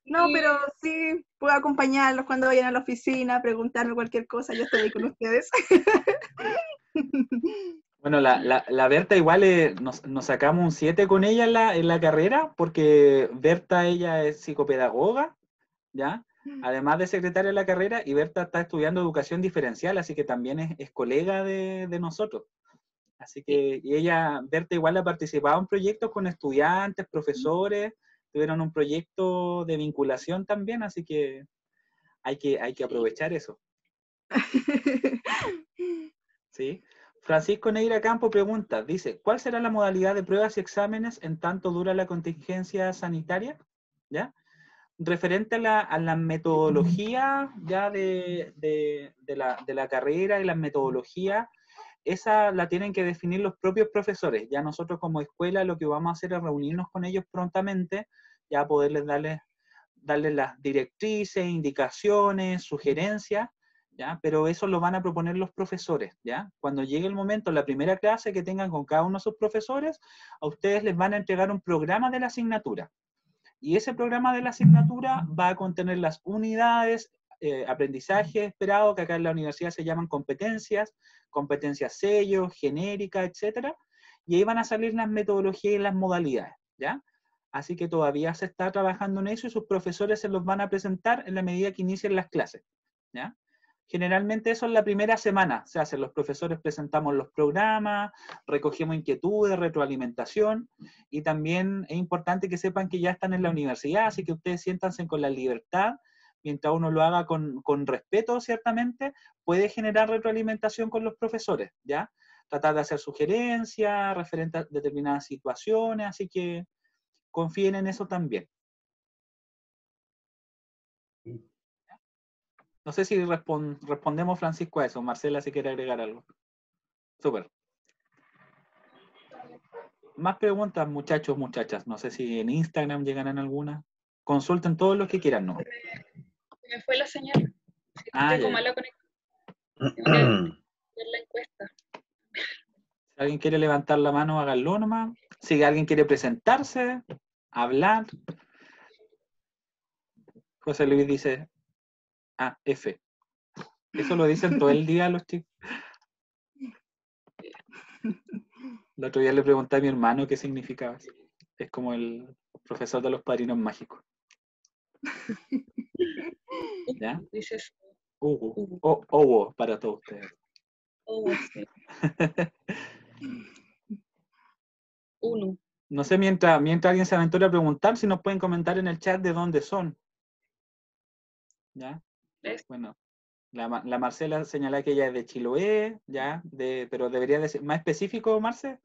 no, pero sí, puedo acompañarlos cuando vayan a la oficina, preguntarme cualquier cosa, yo estoy ahí con ustedes. Bueno, la, la, Berta igual eh, nos, sacamos un 7 con ella en la, en la carrera, porque Berta, ella es psicopedagoga, ¿ya? Además de secretaria de la carrera, y Berta está estudiando educación diferencial, así que también es, colega de, nosotros. Así que, y ella, Berta igual ha participado en proyectos con estudiantes, profesores, tuvieron un proyecto de vinculación también, así que hay que, hay que aprovechar eso. ¿Sí? Francisco Neira Campo pregunta, dice, ¿cuál será la modalidad de pruebas y exámenes en tanto dura la contingencia sanitaria? ¿Ya? Referente a la, metodología ya de, la, de, la, carrera y la metodología, esa la tienen que definir los propios profesores. Ya nosotros como escuela lo que vamos a hacer es reunirnos con ellos prontamente, ya poderles darles, darles las directrices, indicaciones, sugerencias, pero eso lo van a proponer los profesores, ¿ya? Cuando llegue el momento, la primera clase que tengan con cada uno de sus profesores, a ustedes les van a entregar un programa de la asignatura. Y ese programa de la asignatura va a contener las unidades, eh, aprendizaje esperado, que acá en la universidad se llaman competencias, competencias sellos, genérica, etcétera, y ahí van a salir las metodologías y las modalidades, ¿ya? Así que todavía se está trabajando en eso y sus profesores se los van a presentar en la medida que inicien las clases, ¿ya? Generalmente eso es la primera semana. Se hace, los profesores presentamos los programas, recogemos inquietudes, retroalimentación y también es importante que sepan que ya están en la universidad, así que ustedes siéntanse con la libertad, mientras uno lo haga con, respeto, ciertamente, puede generar retroalimentación con los profesores, ¿ya? Tratar de hacer sugerencias referentes a determinadas situaciones, así que confíen en eso también. No sé si respondemos, Francisco, a eso. Marcela, si quiere agregar algo. Súper. Más preguntas, muchachos, muchachas. No sé si en Instagram llegarán alguna. Consulten todos los que quieran, ¿no? me fue la señal. ah, tengo mala conexión. la encuesta. Si alguien quiere levantar la mano, háganlo nomás. Si alguien quiere presentarse, hablar. José Luis dice, F. Eso lo dicen todo el día los chicos. El otro día le pregunté a mi hermano qué significaba. Es como el profesor de los padrinos mágicos. ¿Ya? Dices. Hugo. O, Hugo para todos ustedes. Sí. Uno. No sé, mientras, mientras alguien se aventura a preguntar, si nos pueden comentar en el chat de dónde son. ¿Ya? Bueno, la, Marcela señala que ella es de Chiloé, ya, de, pero debería de ser más específico, Marce.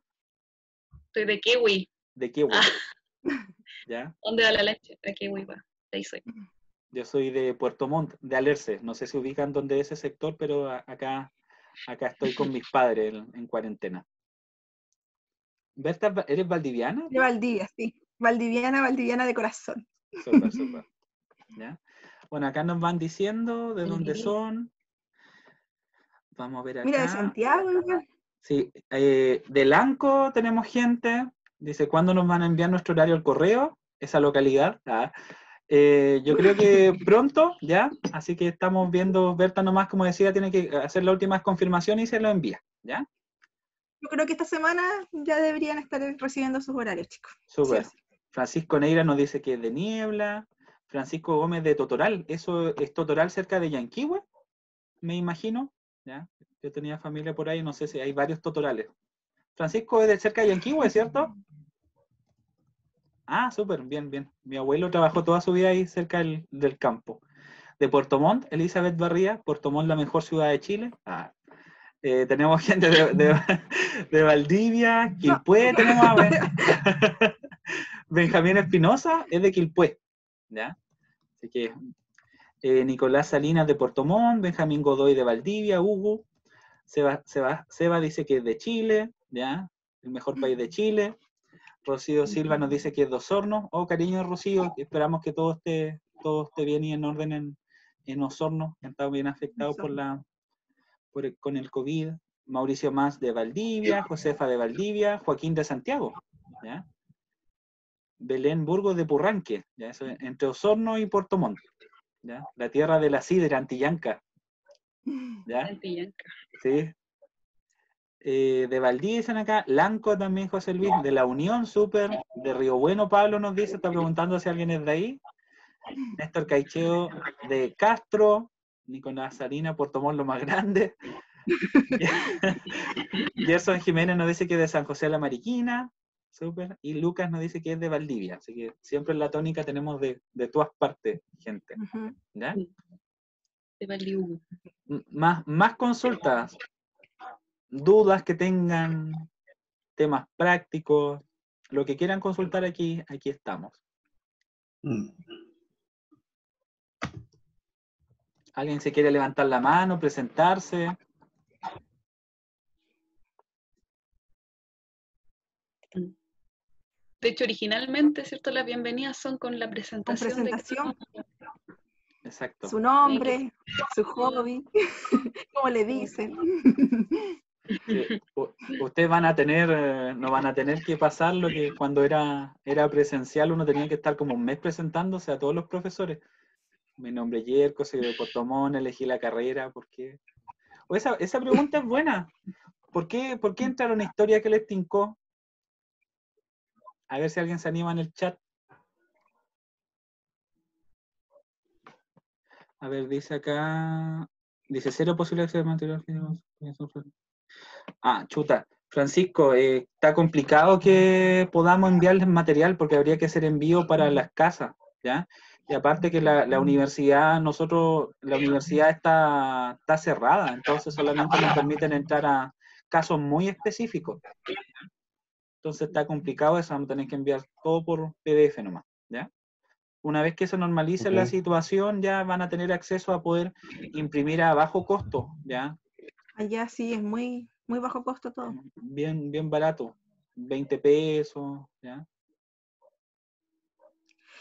Soy de Kiwi. De Kiwi. Ah. ¿Ya? ¿Dónde va la leche? De Kiwi va. ahí soy. Yo soy de Puerto Montt, de Alerce. No sé si ubican dónde es ese sector, pero acá, acá estoy con mis padres en, cuarentena. Berta, ¿eres valdiviana? De Valdivia, sí. Valdiviana, valdiviana de corazón. Súper, súper. ¿Ya? Bueno, acá nos van diciendo de dónde son. Vamos a ver acá. Mira, de Santiago. Sí, eh, de Lanco tenemos gente. Dice, ¿cuándo nos van a enviar nuestro horario al correo? Esa localidad. Ah, eh, yo creo que pronto, ¿ya? Así que estamos viendo, Berta nomás, como decía, tiene que hacer la última confirmación y se lo envía, ¿ya? Yo creo que esta semana ya deberían estar recibiendo sus horarios, chicos. Súper. Francisco Neira nos dice que es de niebla. Francisco Gómez de Totoral. ¿Eso es Totoral cerca de Yanquihue? Me imagino. ¿Ya? Yo tenía familia por ahí, no sé si hay varios Totorales. Francisco es de cerca de Yanquihue, ¿cierto? Ah, súper, bien, bien. Mi abuelo trabajó toda su vida ahí cerca del, campo. De Puerto Montt, Elizabeth Barría, Puerto Montt, la mejor ciudad de Chile. Ah, Eh, tenemos gente de, Valdivia, Quilpué, tenemos a Benjamín Espinosa, es de Quilpué, ¿ya? Así que eh, Nicolás Salinas de Puerto Montt, Benjamín Godoy de Valdivia, Hugo, Seba, Seba, Seba dice que es de Chile, ¿ya? El mejor país de Chile. Rocío Silva nos dice que es de Osorno. Oh, cariño Rocío, esperamos que todo esté, todo esté bien y en orden en, en Osorno, que han estado bien afectados por la, por con el COVID. Mauricio Más de Valdivia, Josefa de Valdivia, Joaquín de Santiago, ¿ya? Belén Burgos de Purranque, ¿ya? entre Osorno y Puerto Montt, ¿ya? la tierra de la sidra, Antillanca. ¿ya? Antillanca. Sí, eh, de Valdivia dicen acá, Lanco también, José Luis, de la Unión Super, de Río Bueno, Pablo nos dice, está preguntando si alguien es de ahí. Néstor Caicheo de Castro, Nicolás Sarina, Puerto Montt, lo más grande. Gerson Jiménez nos dice que es de San José de la Mariquina, super. Y Lucas nos dice que es de Valdivia, así que siempre en la tónica tenemos de, todas partes gente. ¿Ya? De Valdivia. Más, más consultas dudas que tengan, temas prácticos, lo que quieran consultar aquí, aquí estamos. Mm. ¿Alguien se quiere levantar la mano, presentarse? De hecho, originalmente, ¿cierto? Las bienvenidas son con la presentación. presentación. Exacto. Su nombre, su hobby, ¿cómo le dicen? ustedes van a tener, eh, no van a tener que pasar lo que cuando era, era presencial uno tenía que estar como un mes presentándose a todos los profesores. Mi nombre es Yerko, soy de Portomón, elegí la carrera, ¿por qué? O esa, esa pregunta es buena. ¿Por qué, ¿Por qué entraron una historia que les tincó? A ver si alguien se anima en el chat. A ver, dice acá, dice cero posibilidades de mantener Ah, chuta. Francisco, eh, está complicado que podamos enviarles material porque habría que hacer envío para las casas, ¿ya? Y aparte que la, universidad, nosotros, la universidad está, está cerrada, entonces solamente nos permiten entrar a casos muy específicos. Entonces está complicado eso, vamos a tener que enviar todo por PDF nomás, ¿ya? Una vez que se normalice la situación, ya van a tener acceso a poder imprimir a bajo costo, ¿ya? Allá sí es muy, muy bajo costo todo. Bien, bien barato, 20 pesos, ¿ya?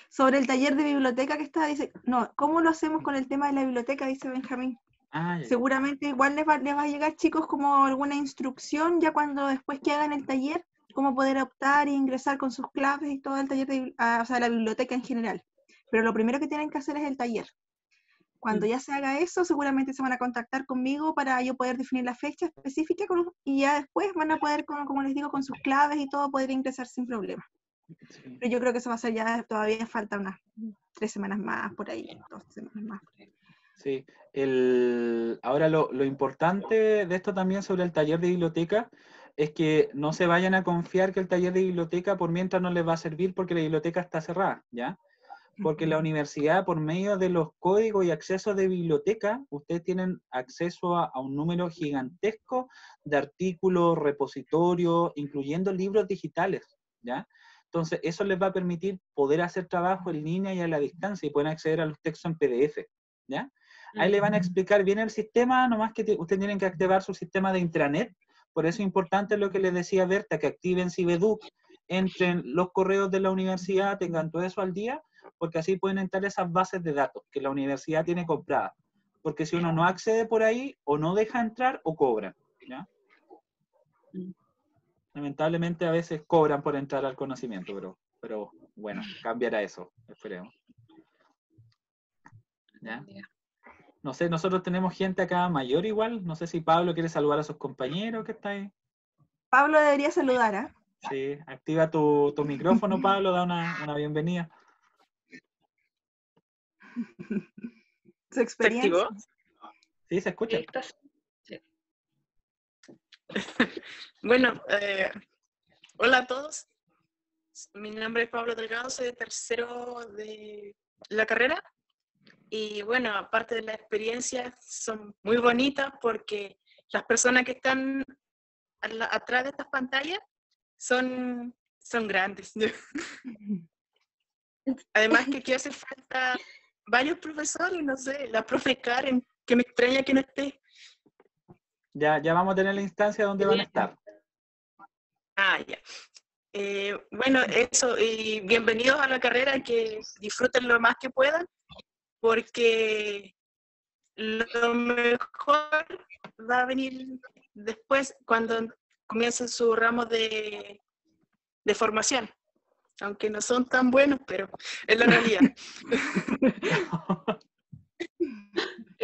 Sobre el taller de biblioteca que está, dice, no, ¿cómo lo hacemos con el tema de la biblioteca? Dice Benjamín. Ah, Seguramente igual les va, les va a llegar, chicos, como alguna instrucción ya cuando después que hagan el taller, cómo poder optar e ingresar con sus claves y todo el taller, de, ah, o sea, la biblioteca en general. Pero lo primero que tienen que hacer es el taller. Cuando mm. ya se haga eso, seguramente se van a contactar conmigo para yo poder definir la fecha específica y ya después van a poder, como, les digo, con sus claves y todo, poder ingresar sin problema. Pero yo creo que eso va a ser ya, todavía falta unas tres semanas más por ahí, dos semanas más. Sí, el, ahora lo, lo importante de esto también sobre el taller de biblioteca es que no se vayan a confiar que el taller de biblioteca por mientras no les va a servir porque la biblioteca está cerrada, ¿ya? porque la universidad, por medio de los códigos y accesos de biblioteca, ustedes tienen acceso a, un número gigantesco de artículos, repositorios, incluyendo libros digitales, ¿ya? Entonces, eso les va a permitir poder hacer trabajo en línea y a la distancia y pueden acceder a los textos en PDF, ¿ya? Ahí le van a explicar bien el sistema, nomás que ustedes tienen que activar su sistema de intranet, por eso es importante lo que les decía Berta, que activen Cibeduc, entren los correos de la universidad, tengan todo eso al día, porque así pueden entrar esas bases de datos que la universidad tiene compradas. Porque si uno no accede por ahí, o no deja entrar o cobran. Lamentablemente a veces cobran por entrar al conocimiento, pero, pero bueno, cambiará eso, esperemos. No sé, nosotros tenemos gente acá mayor igual. No sé si Pablo quiere saludar a sus compañeros que está ahí. Pablo debería saludar, ¿ah? Sí, activa tu, micrófono, Pablo, da una, una bienvenida. Su experiencia. Sí, se escucha. bueno, eh, hola a todos. Mi nombre es Pablo Delgado, soy de tercero de la carrera. Y bueno, aparte de la experiencia, son muy bonitas porque las personas que están atrás de estas pantallas son, son grandes. Además que aquí hace falta varios profesores, no sé, la profe Karen, que me extraña que no esté. Ya, ya vamos a tener la instancia donde van a estar. Ah, ya. Eh, bueno, eso, y bienvenidos a la carrera, que disfruten lo más que puedan, porque lo mejor va a venir después cuando comiencen su ramo de, de formación. Aunque no son tan buenos, pero es la realidad.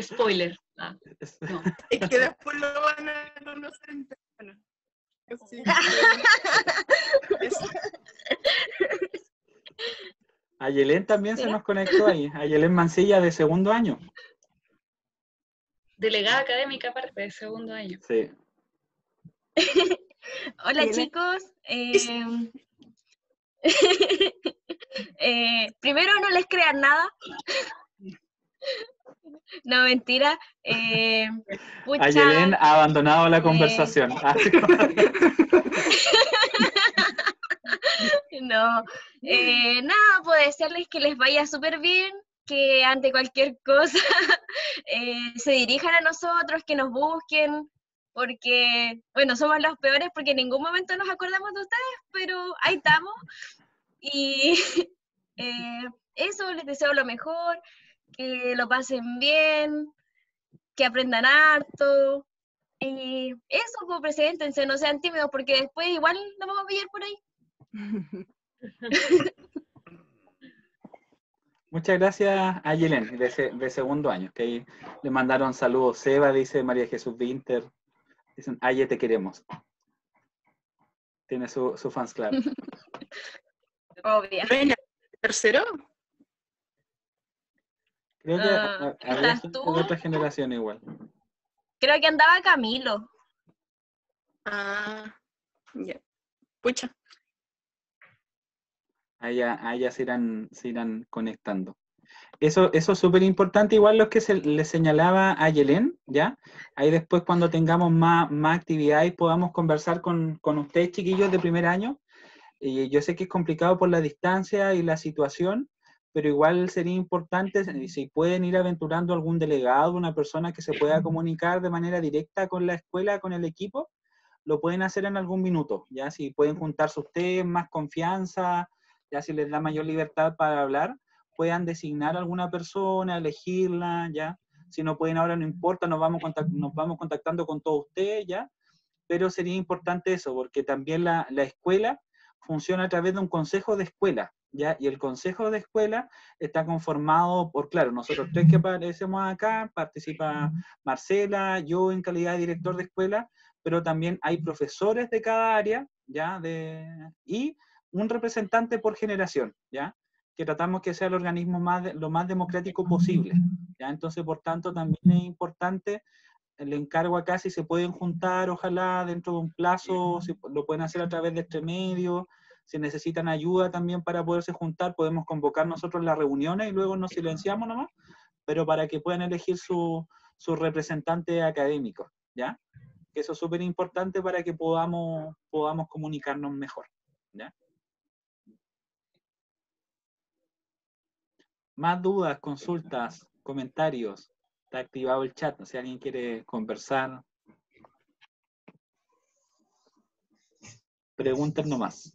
Spoiler. Ah, es que después lo van a conocer en Ayelén también se nos conectó ahí. Ayelén Mancilla de segundo año. Delegada académica aparte de segundo año. Sí. Hola chicos. Eh, Eh, primero, no les crean nada. No, mentira. Eh, Ayelen ha abandonado la eh, conversación. no, eh, nada, puedo decirles que les vaya súper bien, que ante cualquier cosa se dirijan a nosotros, que nos busquen, porque, bueno, somos los peores porque en ningún momento nos acordamos de ustedes, pero ahí estamos. Y eh, eso, les deseo lo mejor, que lo pasen bien, que aprendan harto. Y eso, pues, preséntense, no sean tímidos, porque después igual nos vamos a pillar por ahí. Muchas gracias a Yelen, de, segundo año, que ahí le mandaron saludos. Seba, dice María Jesús Winter. Dicen, Aye, te queremos. Tiene su, su fans club. Obvio. ¿Tercero? Creo que uh, había otra generación igual. Creo que andaba Camilo. Ah, ya. Pucha. Allá, allá se irán, se irán conectando. Eso, eso es súper importante, igual lo que se, le señalaba a Yelén, ¿ya? Ahí después cuando tengamos más, más actividad y podamos conversar con, con ustedes, chiquillos de primer año, y yo sé que es complicado por la distancia y la situación, pero igual sería importante si pueden ir aventurando algún delegado, una persona que se pueda comunicar de manera directa con la escuela, con el equipo, lo pueden hacer en algún minuto, ya si pueden juntarse ustedes, más confianza, ya si les da mayor libertad para hablar, puedan designar a alguna persona, elegirla, ya. Si no pueden ahora, no importa, nos vamos, nos vamos contactando con todos ustedes, ya. Pero sería importante eso, porque también la, la escuela funciona a través de un consejo de escuela, ¿ya? Y el consejo de escuela está conformado por, claro, nosotros tres que aparecemos acá, participa Marcela, yo en calidad de director de escuela, pero también hay profesores de cada área, ¿ya? De, y un representante por generación, ¿ya? Que tratamos que sea el organismo más, lo más democrático posible, ¿ya? Entonces, por tanto, también es importante el encargo acá si se pueden juntar, ojalá dentro de un plazo, si lo pueden hacer a través de este medio, si necesitan ayuda también para poderse juntar, podemos convocar nosotros las reuniones y luego nos silenciamos nomás, pero para que puedan elegir su, su representante académico, ¿ya? Eso es súper importante para que podamos, podamos comunicarnos mejor, ¿ya? Más dudas, consultas, comentarios. Está activado el chat, si alguien quiere conversar. Pregunten nomás.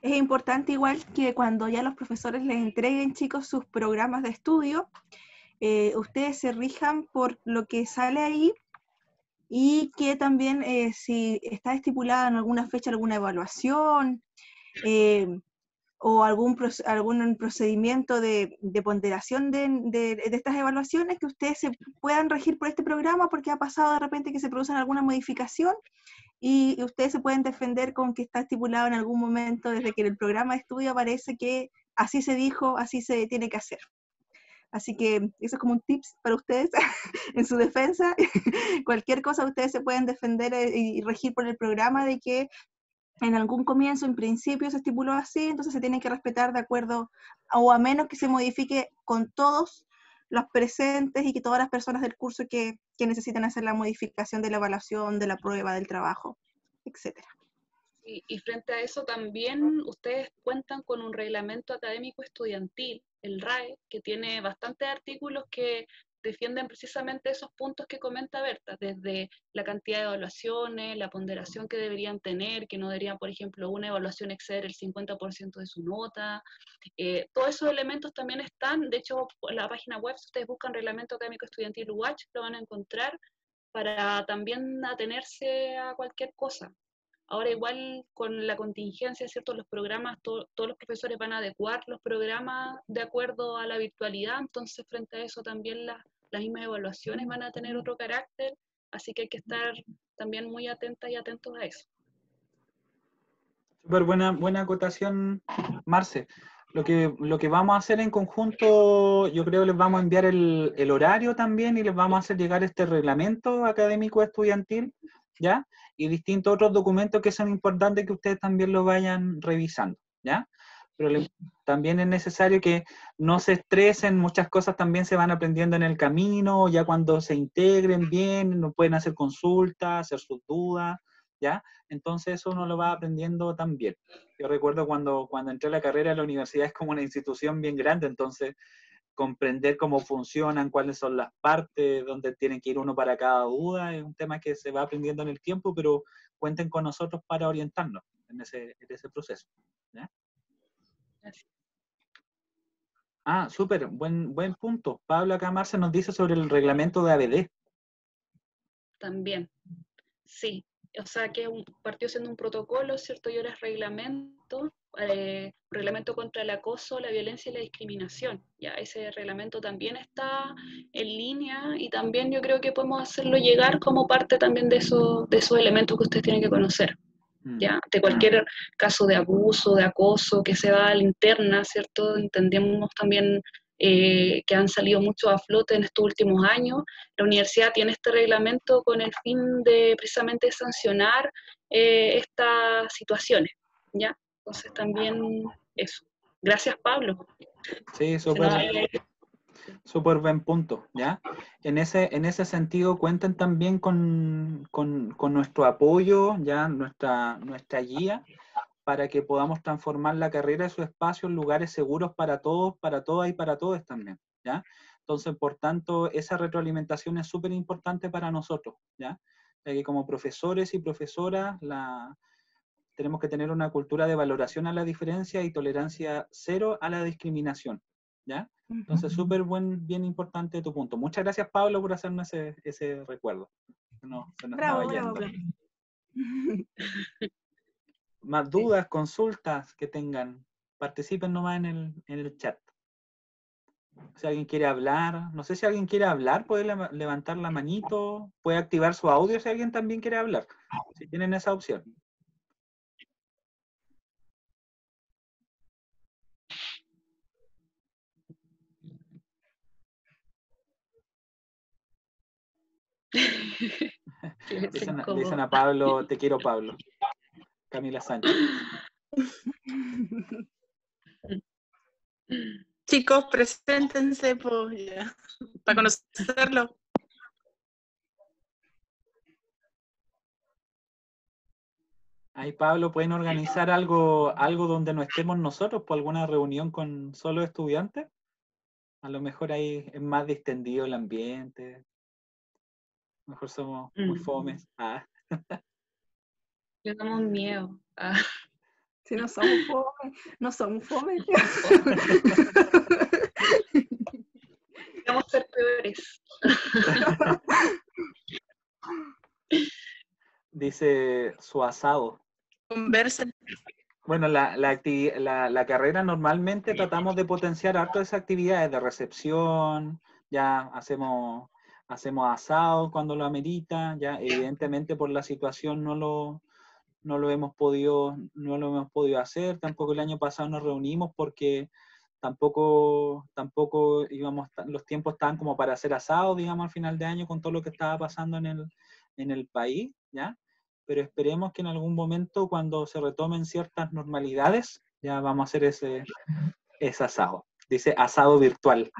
Es importante igual que cuando ya los profesores les entreguen, chicos, sus programas de estudio, eh, ustedes se rijan por lo que sale ahí y que también eh, si está estipulada en alguna fecha alguna evaluación eh, o algún, algún procedimiento de, ponderación de, estas evaluaciones, que ustedes se puedan regir por este programa porque ha pasado de repente que se producen alguna modificación y ustedes se pueden defender con que está estipulado en algún momento desde que en el programa de estudio aparece que así se dijo, así se tiene que hacer. Así que eso es como un tips para ustedes en su defensa. Cualquier cosa ustedes se pueden defender eh, y regir por el programa de que en algún comienzo, en principio se estipuló así, entonces se tiene que respetar de acuerdo, o a menos que se modifique con todos los presentes y que todas las personas del curso que, que necesiten hacer la modificación de la evaluación, de la prueba, del trabajo, etcétera. Y, frente a eso también ustedes cuentan con un reglamento académico estudiantil, el RAE, que tiene bastantes artículos que defienden precisamente esos puntos que comenta Berta, desde la cantidad de evaluaciones, la ponderación que deberían tener, que no deberían, por ejemplo, una evaluación exceder el 50% de su nota. Eh, todos esos elementos también están, de hecho, en la página web, si ustedes buscan Reglamento Académico Estudiantil Watch, lo van a encontrar para también atenerse a cualquier cosa. Ahora igual con la contingencia, ¿cierto? Los programas, todos los profesores van a adecuar los programas de acuerdo a la virtualidad, entonces frente a eso también las mismas evaluaciones van a tener otro carácter, así que hay que estar también muy atentas y atentos a eso. Súper buena, buena acotación, Marce. Lo que, lo que vamos a hacer en conjunto, yo creo les vamos a enviar el, el horario también y les vamos a hacer llegar este reglamento académico estudiantil, y distintos otros documentos que son importantes que ustedes también lo vayan revisando, ¿ya? Pero también es necesario que no se estresen, muchas cosas también se van aprendiendo en el camino, ya cuando se integren bien, no pueden hacer consultas, hacer sus dudas, ¿ya? Entonces eso uno lo va aprendiendo también. Yo recuerdo cuando, cuando entré a la carrera, la universidad es como una institución bien grande, entonces comprender cómo funcionan, cuáles son las partes, dónde tienen que ir uno para cada duda, es un tema que se va aprendiendo en el tiempo, pero cuenten con nosotros para orientarnos en ese, en ese proceso. Ah, súper, buen, buen punto. Pablo acá se nos dice sobre el reglamento de ABD. También, sí. O sea que un, partió siendo un protocolo, ¿cierto? Y ahora es reglamento eh, reglamento contra el acoso, la violencia y la discriminación. Ya ese reglamento también está en línea y también yo creo que podemos hacerlo llegar como parte también de, eso, de esos elementos que ustedes tienen que conocer. Mm. ¿ya? De cualquier caso de abuso, de acoso que se da a la interna, ¿cierto? Entendemos también eh, que han salido mucho a flote en estos últimos años. La universidad tiene este reglamento con el fin de precisamente sancionar eh, estas situaciones, ¿ya? Entonces también eso. Gracias, Pablo. Sí, súper. Súper buen punto, ¿ya? En ese, en ese sentido, cuenten también con, nuestro apoyo, ya, nuestra, nuestra guía, para que podamos transformar la carrera de su espacio en lugares seguros para todos, para todas y para todos también, ¿ya? Entonces, por tanto, esa retroalimentación es súper importante para nosotros, ¿ya? Ya que como profesores y profesoras, la, tenemos que tener una cultura de valoración a la diferencia y tolerancia cero a la discriminación. ¿Ya? Entonces, súper buen, bien importante tu punto. Muchas gracias, Pablo, por hacernos ese, ese recuerdo. No, se nos bravo, bravo, Más dudas, consultas que tengan, participen nomás en el, en el chat. Si alguien quiere hablar, no sé si alguien quiere hablar, puede levantar la manito, puede activar su audio si alguien también quiere hablar, si tienen esa opción. dicen, a, Pablo, te quiero Pablo. Camila Sánchez. Chicos, preséntense para conocerlo. Ahí, Pablo, ¿pueden organizar algo, algo donde no estemos nosotros por alguna reunión con solo estudiantes? A lo mejor ahí es más distendido el ambiente mejor somos muy fomes. Ah. Le damos miedo. Ah. Si no somos fomes, no somos fomes. Vamos a ser peores. Dice su asado. Conversen. Bueno, la, la, la, carrera normalmente tratamos de potenciar harto esas actividades de recepción, ya hacemos hacemos asado cuando lo amerita, ya evidentemente por la situación no lo, no lo hemos podido, no lo hemos podido hacer, tampoco el año pasado nos reunimos porque tampoco, tampoco íbamos, los tiempos estaban como para hacer asado, digamos, al final de año con todo lo que estaba pasando en el, en el país, ¿ya? pero esperemos que en algún momento cuando se retomen ciertas normalidades, ya vamos a hacer ese, ese asado. Dice asado virtual.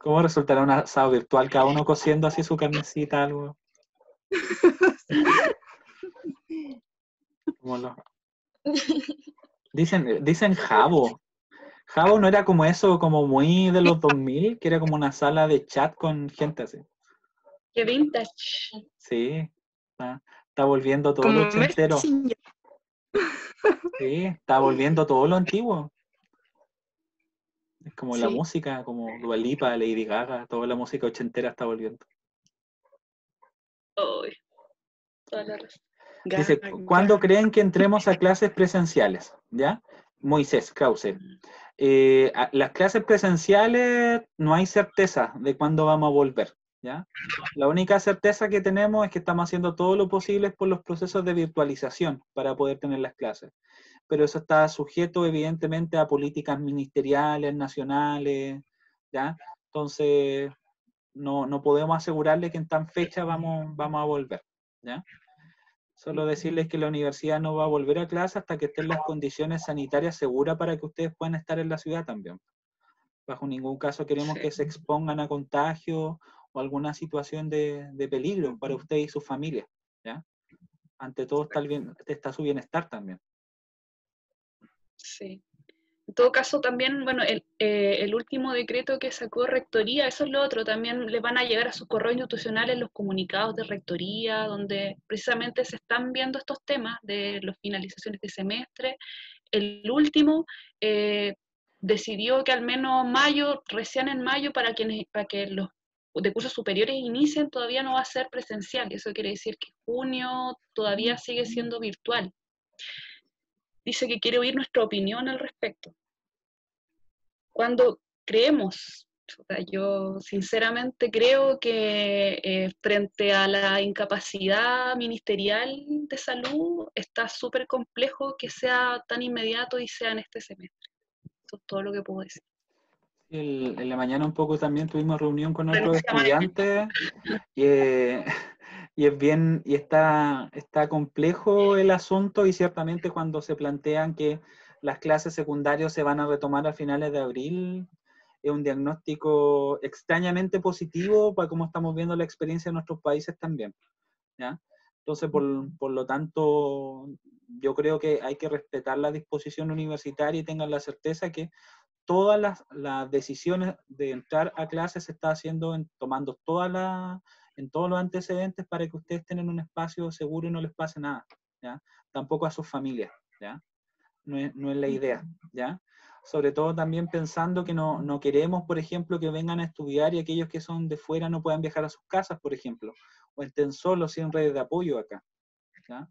¿Cómo resultará un asado virtual? Cada uno cociendo así su carnecita, algo. Dicen, dicen jabo. Jabo no era como eso, como muy de los 2000, que era como una sala de chat con gente así. Qué vintage. Sí, está, volviendo todo lo ochentero. Sí, está volviendo todo lo antiguo. Es como la música, como Dualipa, Lady Gaga, toda la música ochentera está volviendo. Dice, ¿cuándo creen que entremos a clases presenciales? ¿Ya? Moisés Krause. Eh, las clases presenciales no hay certeza de cuándo vamos a volver. ¿ya? La única certeza que tenemos es que estamos haciendo todo lo posible por los procesos de virtualización para poder tener las clases. Pero eso está sujeto evidentemente a políticas ministeriales, nacionales, ¿ya? Entonces, no, no podemos asegurarle que en tan fecha vamos, vamos a volver, ¿ya? Solo decirles que la universidad no va a volver a clase hasta que estén las condiciones sanitarias seguras para que ustedes puedan estar en la ciudad también. Bajo ningún caso queremos que se expongan a contagio o alguna situación de, peligro para usted y su familia. ¿ya? Ante todo está, bien, está su bienestar también. Sí. En todo caso, también, bueno, el, eh, el, último decreto que sacó Rectoría, eso es lo otro, también le van a llegar a sus correos institucionales los comunicados de Rectoría, donde precisamente se están viendo estos temas de las finalizaciones de semestre. El último eh, decidió que al menos mayo, recién en mayo, para, quienes, para que los de cursos superiores inicien, todavía no va a ser presencial. Eso quiere decir que junio todavía sigue siendo virtual dice que quiere oír nuestra opinión al respecto. Cuando creemos, yo sinceramente creo que eh, frente a la incapacidad ministerial de salud está súper complejo que sea tan inmediato y sea en este semestre. Eso es todo lo que puedo decir. en la mañana un poco también tuvimos reunión con otros estudiantes y, eh, y es bien, y está, está complejo el asunto y ciertamente cuando se plantean que las clases secundarias se van a retomar a finales de abril, es un diagnóstico extrañamente positivo para cómo estamos viendo la experiencia en nuestros países también. ¿ya? Entonces, por, por, lo tanto, yo creo que hay que respetar la disposición universitaria y tengan la certeza que todas las, las decisiones de entrar a clases se está haciendo en, tomando todas las en todos los antecedentes para que ustedes tengan un espacio seguro y no les pase nada, ¿ya? Tampoco a sus familias, ¿ya? No es, no es la idea, ¿ya? Sobre todo también pensando que no, no, queremos, por ejemplo, que vengan a estudiar y aquellos que son de fuera no puedan viajar a sus casas, por ejemplo, o estén solos sin redes de apoyo acá, ¿ya?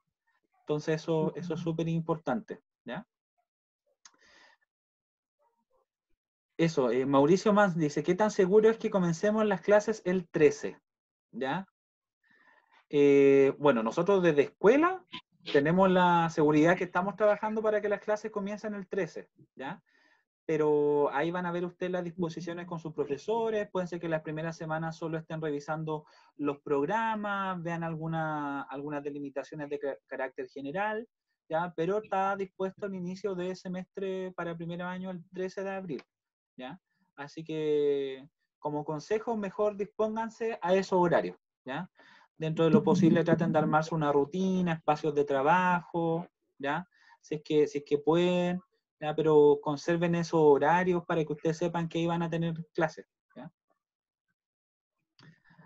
Entonces eso, eso es súper importante, ¿ya? Eso, eh, Mauricio Más dice, ¿qué tan seguro es que comencemos las clases el 13? ¿Ya? Eh, bueno, nosotros desde escuela tenemos la seguridad que estamos trabajando para que las clases comiencen el 13, ¿ya? Pero ahí van a ver ustedes las disposiciones con sus profesores, puede ser que las primeras semanas solo estén revisando los programas, vean alguna, algunas delimitaciones de carácter general, ¿ya? Pero está dispuesto el inicio de semestre para el primer año el 13 de abril, ¿ya? Así que como consejo, mejor dispónganse a esos horarios. Dentro de lo posible traten de armarse una rutina, espacios de trabajo, ¿ya? Si es que, que pueden. Pero conserven esos horarios para que ustedes sepan que iban a tener clases.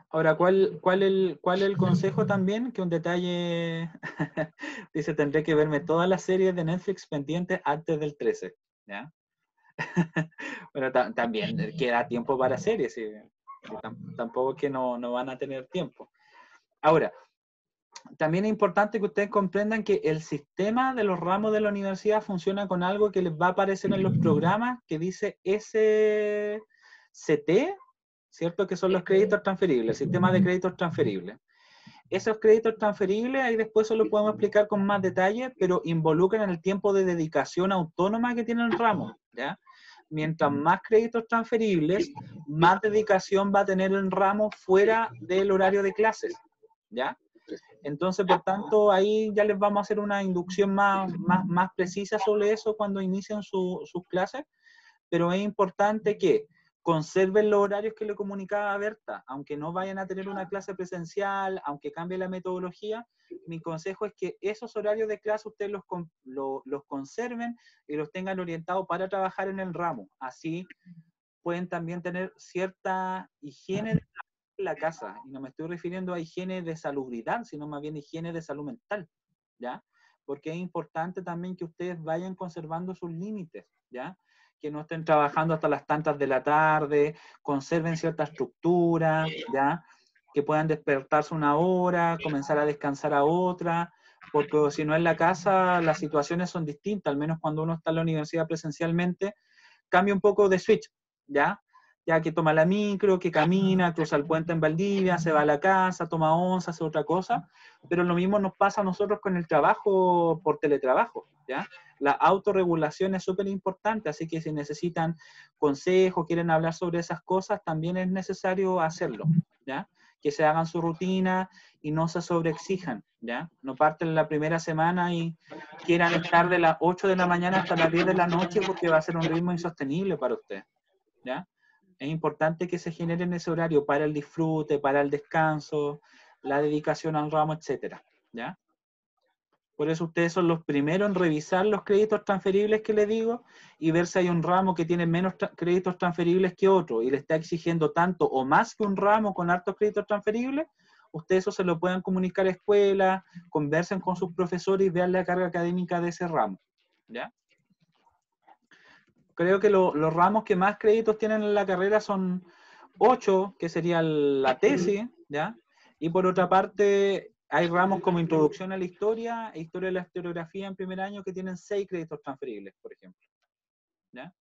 Ahora, ¿cuál, cuál, el, ¿cuál el consejo también? Que un detalle, dice, tendré que verme todas las series de Netflix pendientes antes del 13, ¿ya? bueno, también queda tiempo para series, y, tampoco que no, no van a tener tiempo. Ahora, también es importante que ustedes comprendan que el sistema de los ramos de la universidad funciona con algo que les va a aparecer en los programas que dice SCT, ¿cierto? Que son los créditos transferibles, el sistema de créditos transferibles. Esos créditos transferibles, ahí después se lo podemos explicar con más detalle, pero involucran el tiempo de dedicación autónoma que tiene el ramo, ¿ya? Mientras más créditos transferibles, más dedicación va a tener el ramo fuera del horario de clases, ¿ya? Entonces, por tanto, ahí ya les vamos a hacer una inducción más, más, más precisa sobre eso cuando inicien sus clases, pero es importante que conserven los horarios que le comunicaba Berta, aunque no vayan a tener una clase presencial, aunque cambie la metodología, mi consejo es que esos horarios de clase ustedes los, los conserven y los tengan orientados para trabajar en el ramo. Así pueden también tener cierta higiene de la casa, y no me estoy refiriendo a higiene de salubridad, sino más bien higiene de salud mental, ¿ya? Porque es importante también que ustedes vayan conservando sus límites, ¿ya? Que no estén trabajando hasta las tantas de la tarde, conserven cierta estructura, ¿ya? Que puedan despertarse una hora, comenzar a descansar a otra, porque si no en la casa las situaciones son distintas, al menos cuando uno está en la universidad presencialmente, cambia un poco de switch, ¿ya? Ya que toma la micro, que camina, cruza el puente en Valdivia, se va a la casa, toma onza, hace otra cosa, pero lo mismo nos pasa a nosotros con el trabajo por teletrabajo, ¿ya? La autorregulación es súper importante, así que si necesitan consejo, quieren hablar sobre esas cosas, también es necesario hacerlo, ¿ya? Que se hagan su rutina y no se sobreexijan, ¿ya? No parten la primera semana y quieran estar de las 8 de la mañana hasta las 10 de la noche porque va a ser un ritmo insostenible para usted. ¿ya? Es importante que se genere en ese horario para el disfrute, para el descanso, la dedicación al ramo, etcétera, ¿ya? Por eso ustedes son los primeros en revisar los créditos transferibles que les digo y ver si hay un ramo que tiene menos créditos transferibles que otro y le está exigiendo tanto o más que un ramo con altos créditos transferibles, ustedes eso se lo puedan comunicar a escuela, conversen con sus profesores y vean la carga académica de ese ramo. ¿Ya? creo que los ramos que más créditos tienen en la carrera son ocho, que sería la tesis, ¿ya? Y por otra parte, hay ramos como Introducción a la Historia e Historia de la Historiografía en primer año que tienen seis créditos transferibles, por ejemplo. ¿Ya?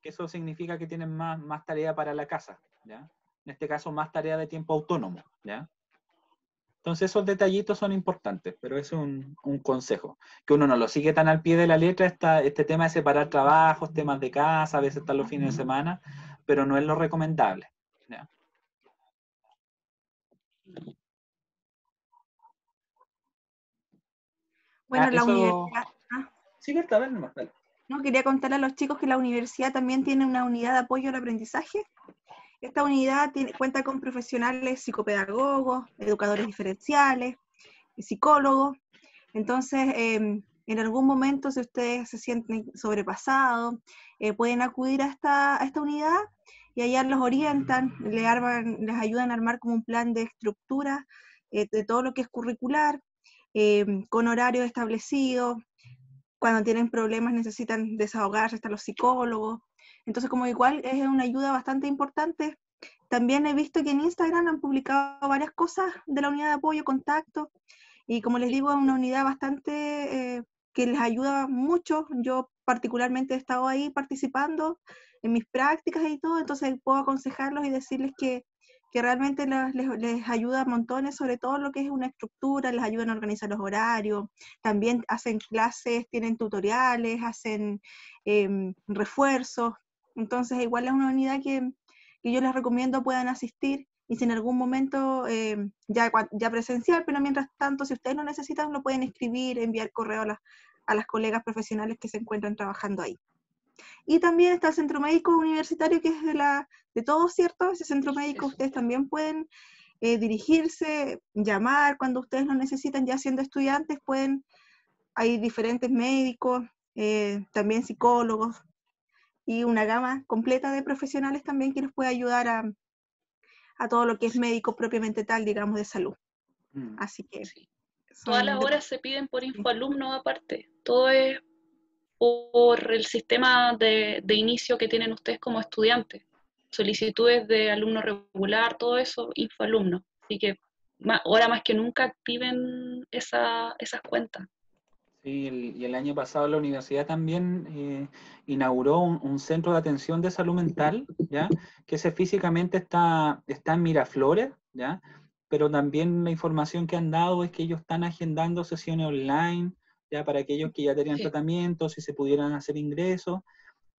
Que eso significa que tienen más, más tarea para la casa, ¿ya? En este caso, más tarea de tiempo autónomo, ¿ya? Entonces esos detallitos son importantes, pero es un, consejo. Que uno no lo sigue tan al pie de la letra, esta, este tema de separar trabajos, temas de casa, a veces están los fines de semana, pero no es lo recomendable. Bueno, ah, la universidad... Ah. Sí, Berta, ver nomás, No, quería contarle a los chicos que la universidad también tiene una unidad de apoyo al aprendizaje esta unidad cuenta con profesionales psicopedagogos, educadores diferenciales, psicólogos. Entonces, em, en algún momento, si ustedes se sienten sobrepasados, eh, pueden acudir a esta, esta unidad y allá los orientan, les, les ayudan a armar como un plan de estructura eh, de todo lo que es curricular, em, con horarios establecidos. Cuando tienen problemas necesitan desahogarse, están los psicólogos. Entonces, como igual es una ayuda bastante importante. También he visto que en Instagram han publicado varias cosas de la unidad de apoyo, contacto, y como les digo, es una unidad bastante eh, que les ayuda mucho. Yo particularmente he estado ahí participando en mis prácticas y todo, entonces puedo aconsejarlos y decirles que, que realmente les, les, ayuda montones, sobre todo lo que es una estructura, les ayudan a organizar los horarios, también hacen clases, tienen tutoriales, hacen em, refuerzos, entonces, igual es una unidad que, yo les recomiendo puedan asistir y si en algún momento eh, ya, ya presencial, pero mientras tanto, si ustedes lo necesitan, lo pueden escribir, enviar correo a, las colegas profesionales que se encuentran trabajando ahí. Y también está el Centro Médico Universitario, que es de, la, de todos, ¿cierto? Ese centro médico ustedes también pueden eh, dirigirse, llamar cuando ustedes lo necesitan, ya siendo estudiantes, pueden, hay diferentes médicos, eh, también psicólogos, y una gama completa de profesionales también que nos puede ayudar a, a todo lo que es médico propiamente tal, digamos, de salud. Mm. Así que... Todas las horas se piden por infoalumno aparte. Todo es por el sistema de, de inicio que tienen ustedes como estudiantes. Solicitudes de alumno regular, todo eso, infoalumno. Así que ahora más que nunca activen esa, esas cuentas y el año pasado la universidad también eh, inauguró un, centro de atención de salud mental, ¿ya? Que ese físicamente está, está en Miraflores, ¿ya? Pero también la información que han dado es que ellos están agendando sesiones online, ¿ya? Para aquellos que ya tenían tratamiento, si se pudieran hacer ingresos.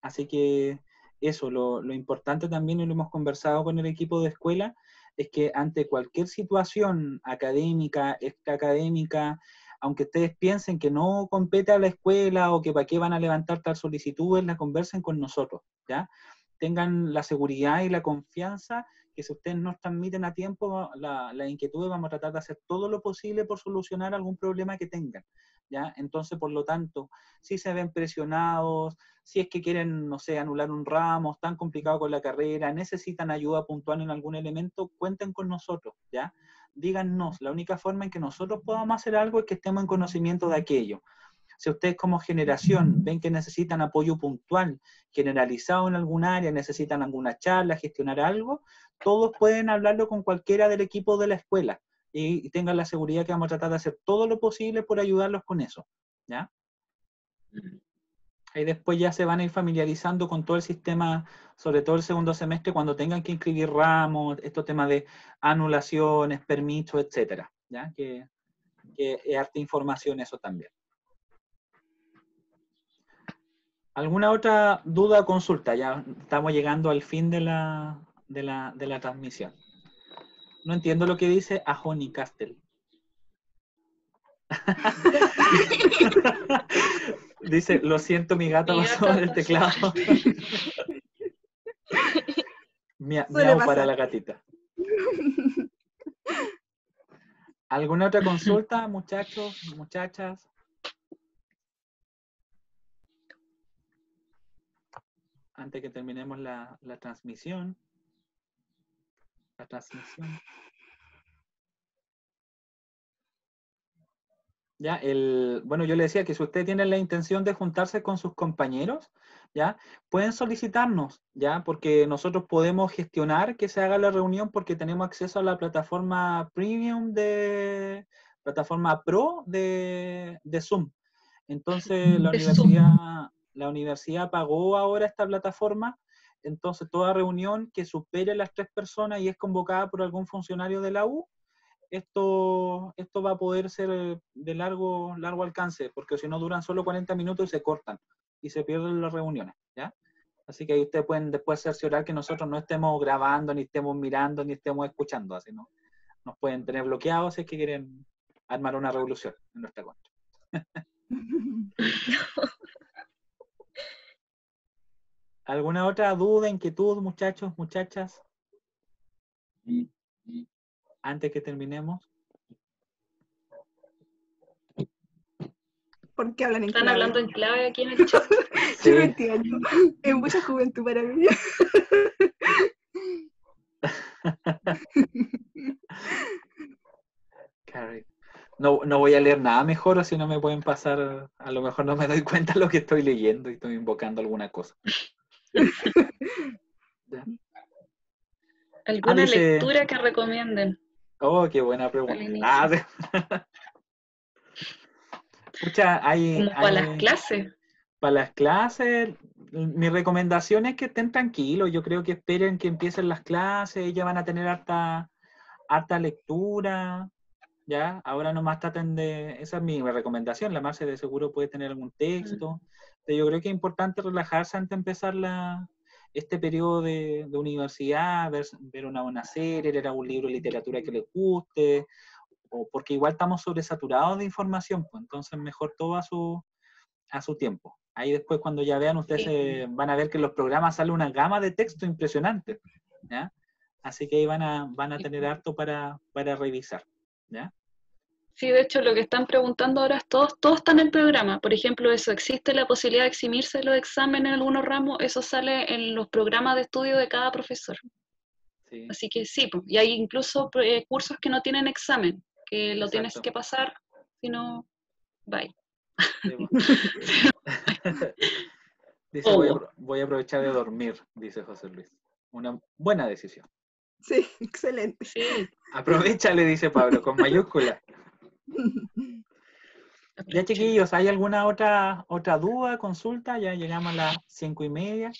Así que eso, lo, lo importante también, y lo hemos conversado con el equipo de escuela, es que ante cualquier situación académica, extraacadémica, aunque ustedes piensen que no compete a la escuela o que para qué van a levantar tal solicitud, la conversen con nosotros, ¿ya? Tengan la seguridad y la confianza que si ustedes nos transmiten a tiempo la, la inquietud, vamos a tratar de hacer todo lo posible por solucionar algún problema que tengan, ¿ya? Entonces, por lo tanto, si se ven presionados, si es que quieren, no sé, anular un ramo, están complicados con la carrera, necesitan ayuda puntual en algún elemento, cuenten con nosotros, ¿ya? díganos. La única forma en que nosotros podamos hacer algo es que estemos en conocimiento de aquello. Si ustedes como generación ven que necesitan apoyo puntual, generalizado en algún área, necesitan alguna charla, gestionar algo, todos pueden hablarlo con cualquiera del equipo de la escuela y, tengan la seguridad que vamos a tratar de hacer todo lo posible por ayudarlos con eso. ¿Ya? Y después ya se van a ir familiarizando con todo el sistema, sobre todo el segundo semestre, cuando tengan que inscribir ramos, estos temas de anulaciones, permisos, etcétera. ¿ya? Que, que es harta información eso también. ¿Alguna otra duda o consulta? Ya estamos llegando al fin de la, de la, de la transmisión. No entiendo lo que dice a Honey Castle. Dice, lo siento, mi gata pasó el teclado. miau para la gatita. ¿Alguna otra consulta, muchachos, muchachas? Antes que terminemos la, la transmisión. La transmisión. ¿ya? El, bueno, yo le decía que si usted tiene la intención de juntarse con sus compañeros, ¿ya? Pueden solicitarnos, ¿ya? Porque nosotros podemos gestionar que se haga la reunión porque tenemos acceso a la plataforma premium de, plataforma pro de, de Zoom. Entonces, la universidad, la universidad pagó ahora esta plataforma entonces, toda reunión que supere las tres personas y es convocada por algún funcionario de la U, esto, esto va a poder ser eh, de largo, largo alcance, porque si no duran solo 40 minutos y se cortan y se pierden las reuniones, ¿ya? Así que ahí ustedes pueden después cerciorar que nosotros no estemos grabando, ni estemos mirando, ni estemos escuchando, así no nos pueden tener bloqueados si es que quieren armar una revolución en nuestra contra. ¿Alguna otra duda, inquietud, muchachos, muchachas? antes que terminemos? ¿Por qué hablan en Están hablando en clave aquí en el chat. sí. Es mucha juventud para mí. No, no voy a leer nada mejor o si no me pueden pasar, a lo mejor no me doy cuenta de lo que estoy leyendo y estoy invocando alguna cosa. ¿Alguna ah, lectura que recomienden? Oh, qué buena pregunta. Ah, hay, para las clases. Para las clases, mi recomendación es que estén tranquilos. Yo creo que esperen que empiecen las clases, ya van a tener harta, harta lectura. ¿Ya? Ahora nomás traten de, esa es mi recomendación, la Marce de seguro puede tener algún texto, pero yo creo que es importante relajarse antes de empezar la, este periodo de, universidad, ver, una buena serie, leer algún libro de literatura que les guste, o porque igual estamos sobresaturados de información, pues entonces mejor todo a su, a su tiempo. Ahí después cuando ya vean, ustedes van a ver que en los programas sale una gama de texto impresionante, ¿ya? Así que ahí van a, van a tener harto para, para revisar, ¿ya? Sí, de hecho, lo que están preguntando ahora es todos, todo está en el programa. Por ejemplo, eso, ¿existe la posibilidad de eximirse de los exámenes en algunos ramos? Eso sale en los programas de estudio de cada profesor. Así que sí, y hay incluso eh, cursos que no tienen examen, que lo tienes que pasar, si no, bye. dice, voy, a, voy a aprovechar de dormir, dice José Luis. Una buena decisión. Sí, excelente. Sí. Aprovechale, dice Pablo, con mayúscula. Ya chiquillos, ¿hay alguna otra, otra duda, consulta? Ya llegamos a las cinco y media.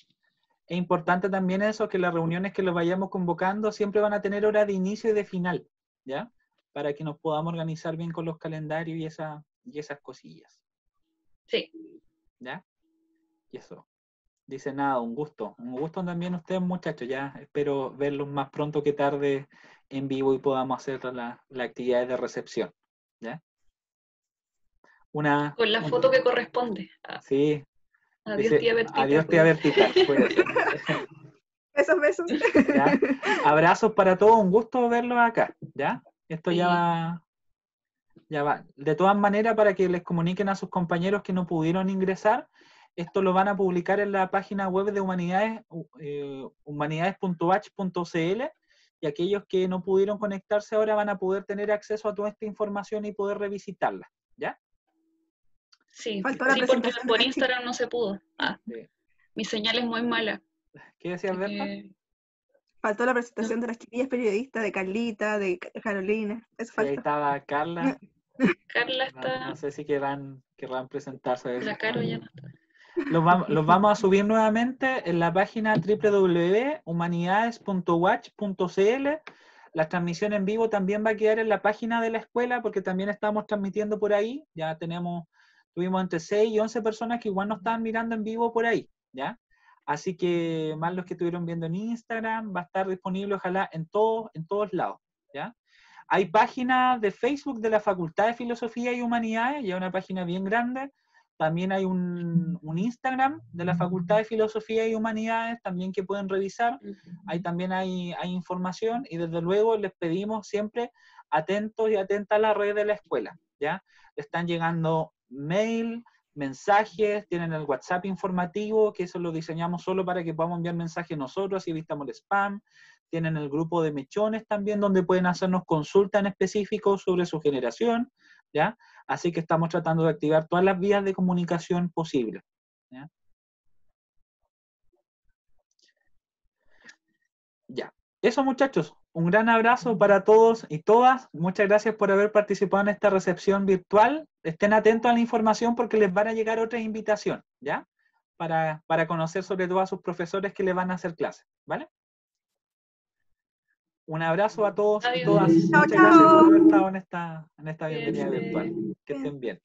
Es importante también eso, que las reuniones que los vayamos convocando siempre van a tener hora de inicio y de final, ¿ya? Para que nos podamos organizar bien con los calendarios y, esa, y esas cosillas. Sí. ¿Ya? Y eso. Dice nada, un gusto. Un gusto también ustedes, muchachos. Ya espero verlos más pronto que tarde en vivo y podamos hacer las la actividades de recepción. ¿Ya? Una, Con la foto que corresponde. Ah. Sí. Adiós, tía Bertita. Adiós, tía Bertita. Besos, besos. Abrazos para todos, un gusto verlos acá. ¿Ya? Esto ya va. Ya va. De todas maneras, para que les comuniquen a sus compañeros que no pudieron ingresar, esto lo van a publicar en la página web de humanidades, eh, humanidades.bach.cl y aquellos que no pudieron conectarse ahora van a poder tener acceso a toda esta información y poder revisitarla, ¿ya? Sí, sí porque por Instagram no se pudo. Ah, Mi señal es muy mala. ¿Qué decía Alberto? Faltó la presentación de las chiquillas periodistas, de Carlita, de Carolina. Eso ahí estaba Carla. Carla está. No, sé si querrán, querrán presentarse. La Caro ya no está. Los vamos, a subir nuevamente en la página www.humanidades.watch.cl. La transmisión en vivo también va a quedar en la página de la escuela porque también estamos transmitiendo por ahí. Ya tenemos, tuvimos entre 6 y 11 personas que igual nos estaban mirando en vivo por ahí, ¿ya? Así que más los que estuvieron viendo en Instagram, va a estar disponible ojalá en todos, en todos lados, ¿ya? Hay páginas de Facebook de la Facultad de Filosofía y Humanidades, ya una página bien grande, también hay un, Instagram de la Facultad de Filosofía y Humanidades también que pueden revisar. Ahí también hay, información y desde luego les pedimos siempre atentos y atentas a la red de la escuela. ¿ya? Están llegando mail, mensajes, tienen el WhatsApp informativo, que eso lo diseñamos solo para que podamos enviar mensajes nosotros y evitamos el spam. Tienen el grupo de mechones también, donde pueden hacernos consultas en específico sobre su generación. ¿ya? Así que estamos tratando de activar todas las vías de comunicación posibles. ¿ya? Eso muchachos, un gran abrazo para todos y todas. Muchas gracias por haber participado en esta recepción virtual. Estén atentos a la información porque les van a llegar otras invitaciones, ¿ya? Para, para conocer sobre todo a sus profesores que les van a hacer clases, ¿vale? Un abrazo a todos y todas. Muchas gracias por haber estado en esta, en esta bienvenida virtual. Que estén bien.